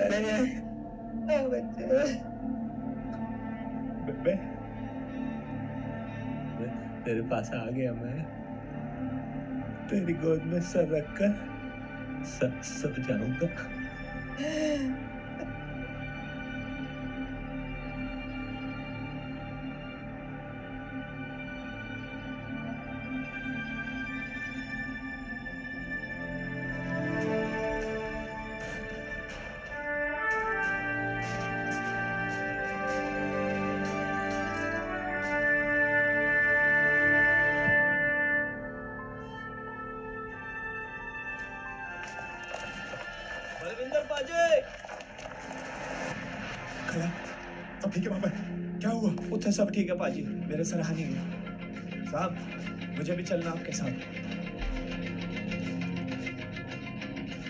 बे तेरे पास आ गया मैं। तेरी गोद में सर रखकर सब सब जाऊँगा पाजी नहीं सराहनीय। साहब मुझे भी चलना आपके साथ।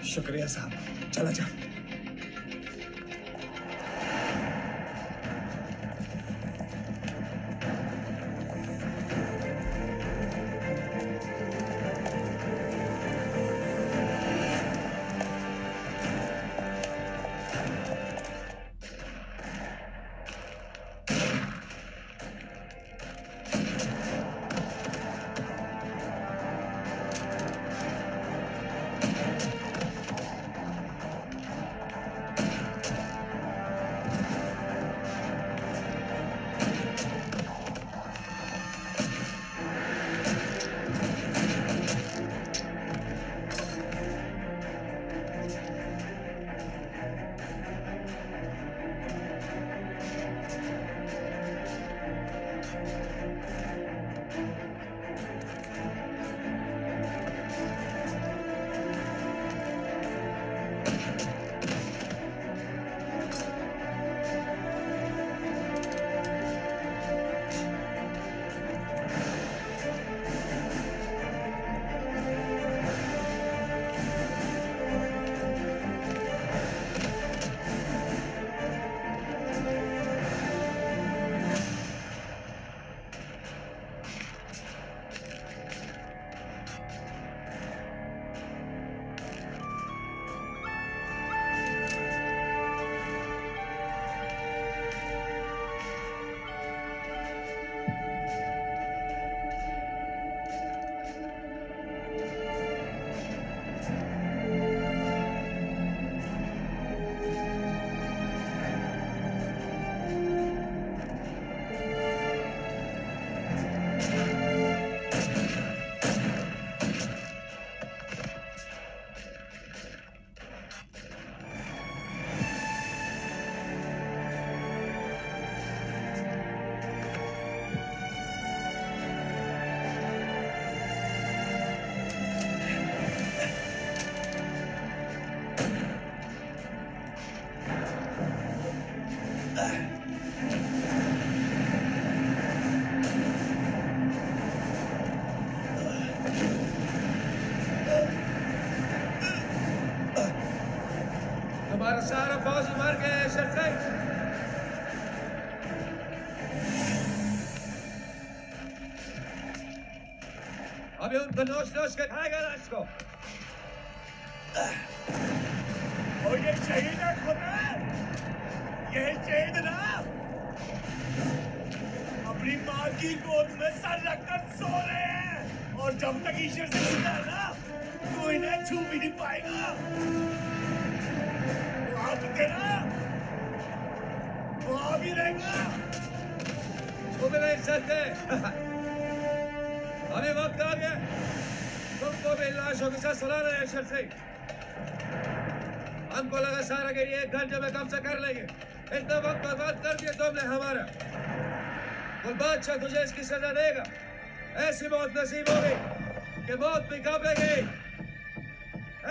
शुक्रिया साहब। चला जा अभी उनको नोच नोच के खाएगा ना इसको और ये शहीद है खुदा ये शहीद ना अपनी माँ की गोद में सर रखकर सो रहे हैं और जब तक ईश्वर से जुड़ा है ना तो इन्हें छू भी नहीं पाएगा वहाँ पे तेरा वहाँ भी रहेगा छू भी नहीं सकते अभी वक्त आ गया। तुमको भी लाशों के साथ सुलाना है शर से हमको लगा सारा के एक घंटे में कब्जा कर लेंगे। इतना वक्त बर्बाद कर दिया तुमने हमारा। और बादशाह तुझे इसकी सजा देगा। ऐसी मौत नसीब होगी कि मौत भी कांपेगी।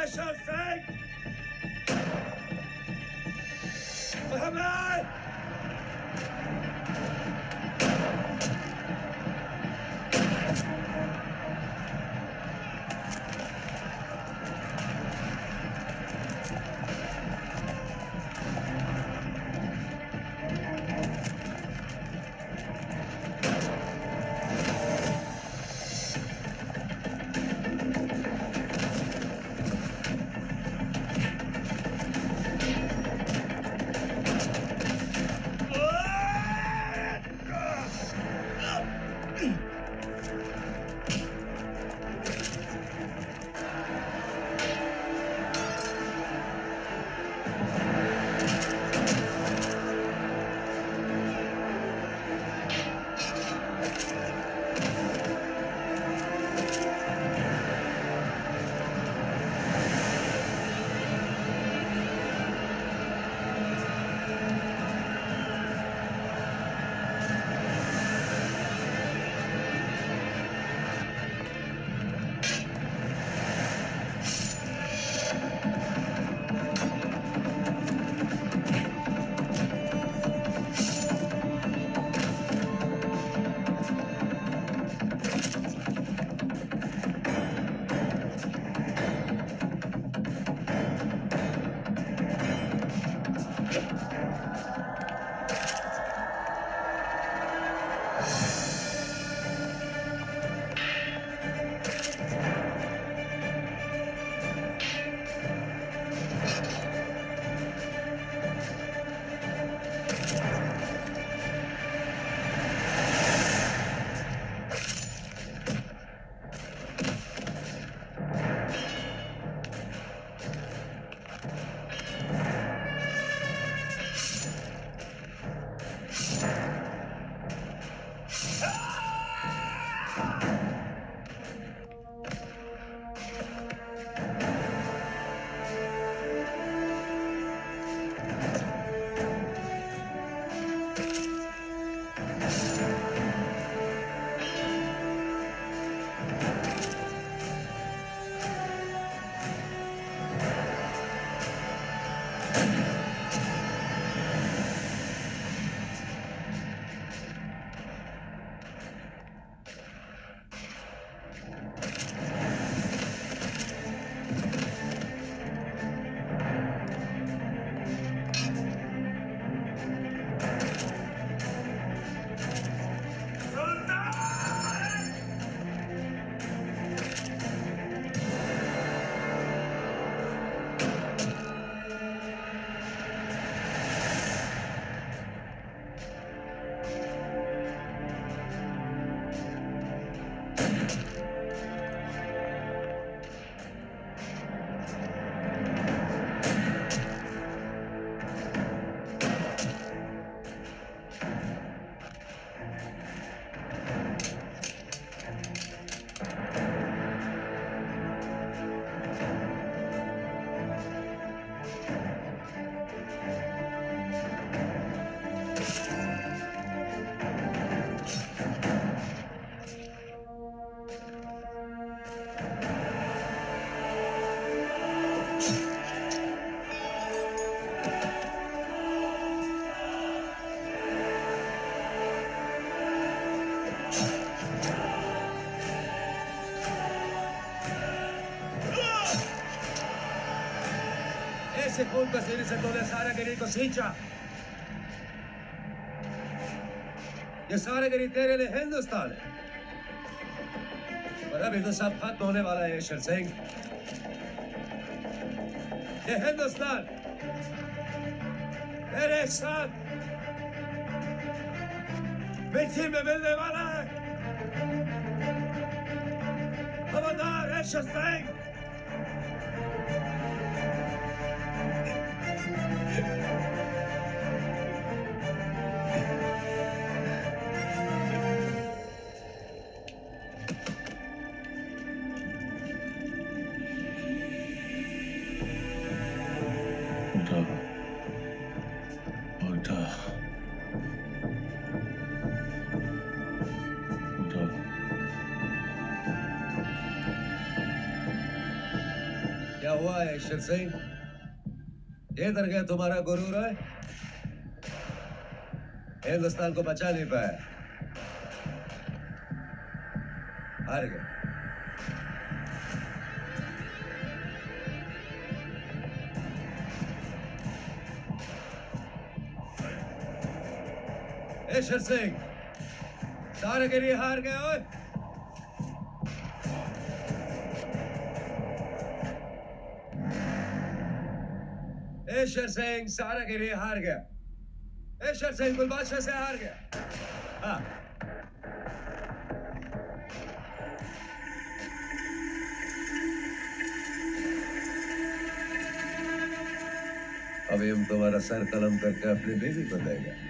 सिंह। मोहम्मद! Ese punto सारा गिरी को सींचा ये सारे गिरी तेरे लिए हिंदुस्तान है और अभी तो खत्म होने वाला है ईश्वर सिंह ये हिंदुस्तान तेरे साथ मिट्टी में मिलने वाला है खबरदार ईश्वर सिंह है। सिंह ये तर गया तुम्हारा गुरूर है हिंदुस्तान को बचा नहीं पाया। हार गए। ईश्वर सिंह, सारे के लिए हार गए, ओए। ईश्वर सिंह सारा के लिए हार गया एशर सिंह गुलबादशाह से हार गया हाँ अभी हम तुम्हारा सर कलम करके अपने बेबी बताएगा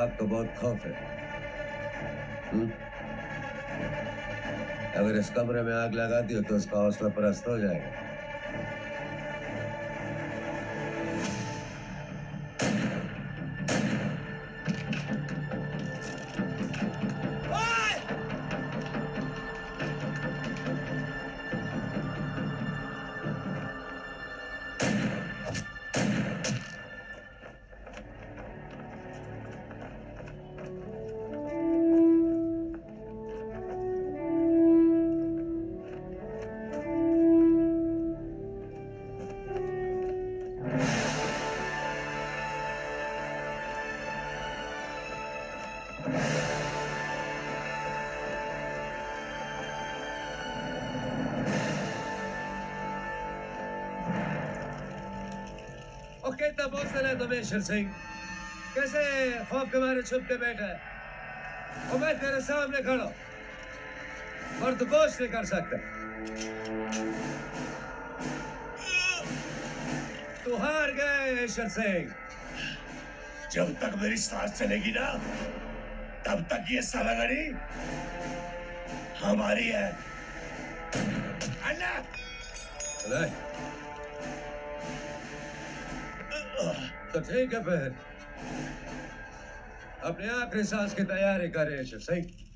इसको आपको बहुत खौफ है हम्म? अगर इस कमरे में आग लगा दी हो तो उसका हौसला परस्त हो जाएगा शेर सिंह। कैसे खौफ के मारे छुप के बैठा है? और मैं तेरे सामने खड़ा। और तू कुछ नहीं कर सकता। तू हार गए ईश्वर सिंह। जब तक मेरी सांस चलेगी ना तब तक ये सालागड़ी हमारी है। अल्लाह तो ठीक है फिर। अपने आखिरी सांस की तैयारी करे सही।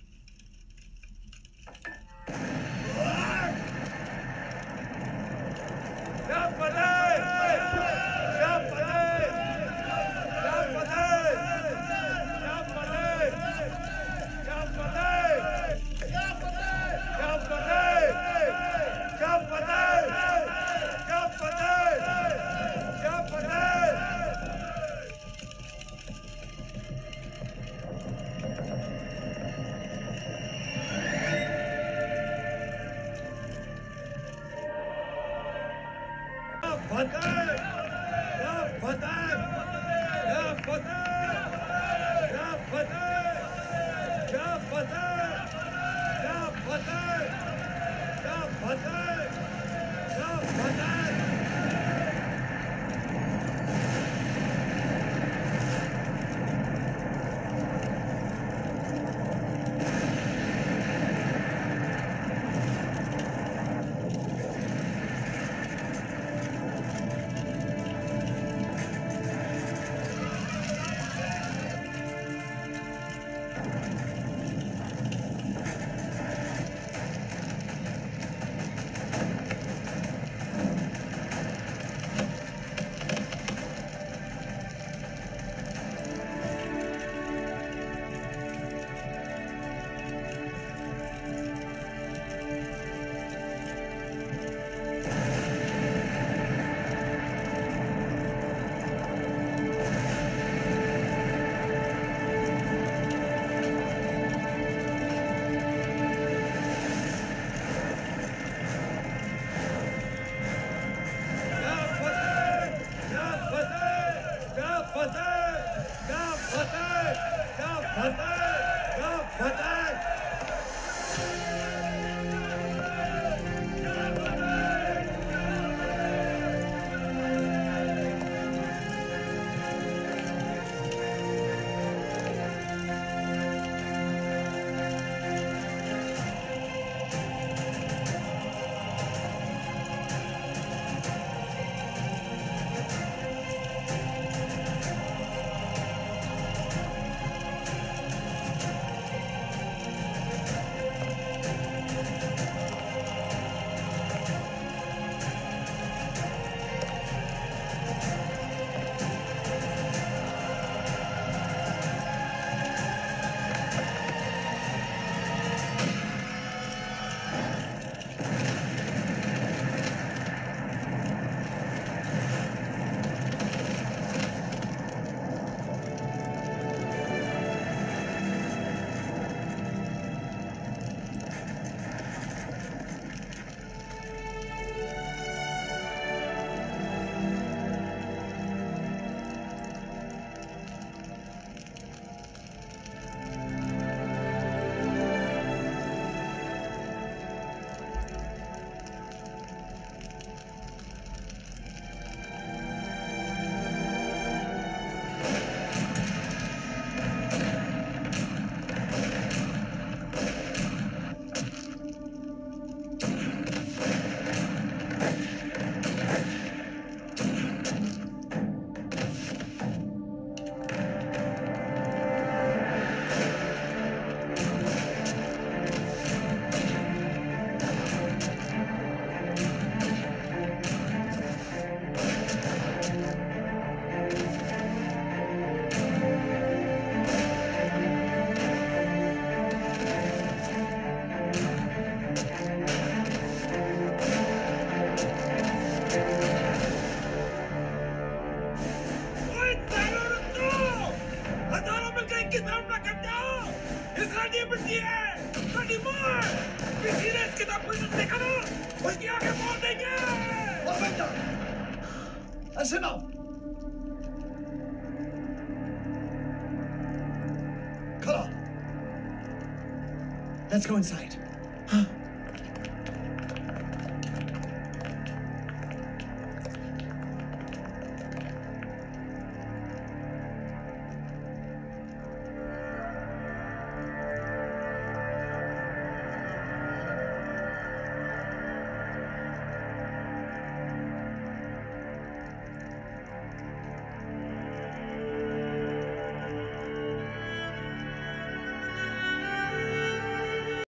Let's go inside.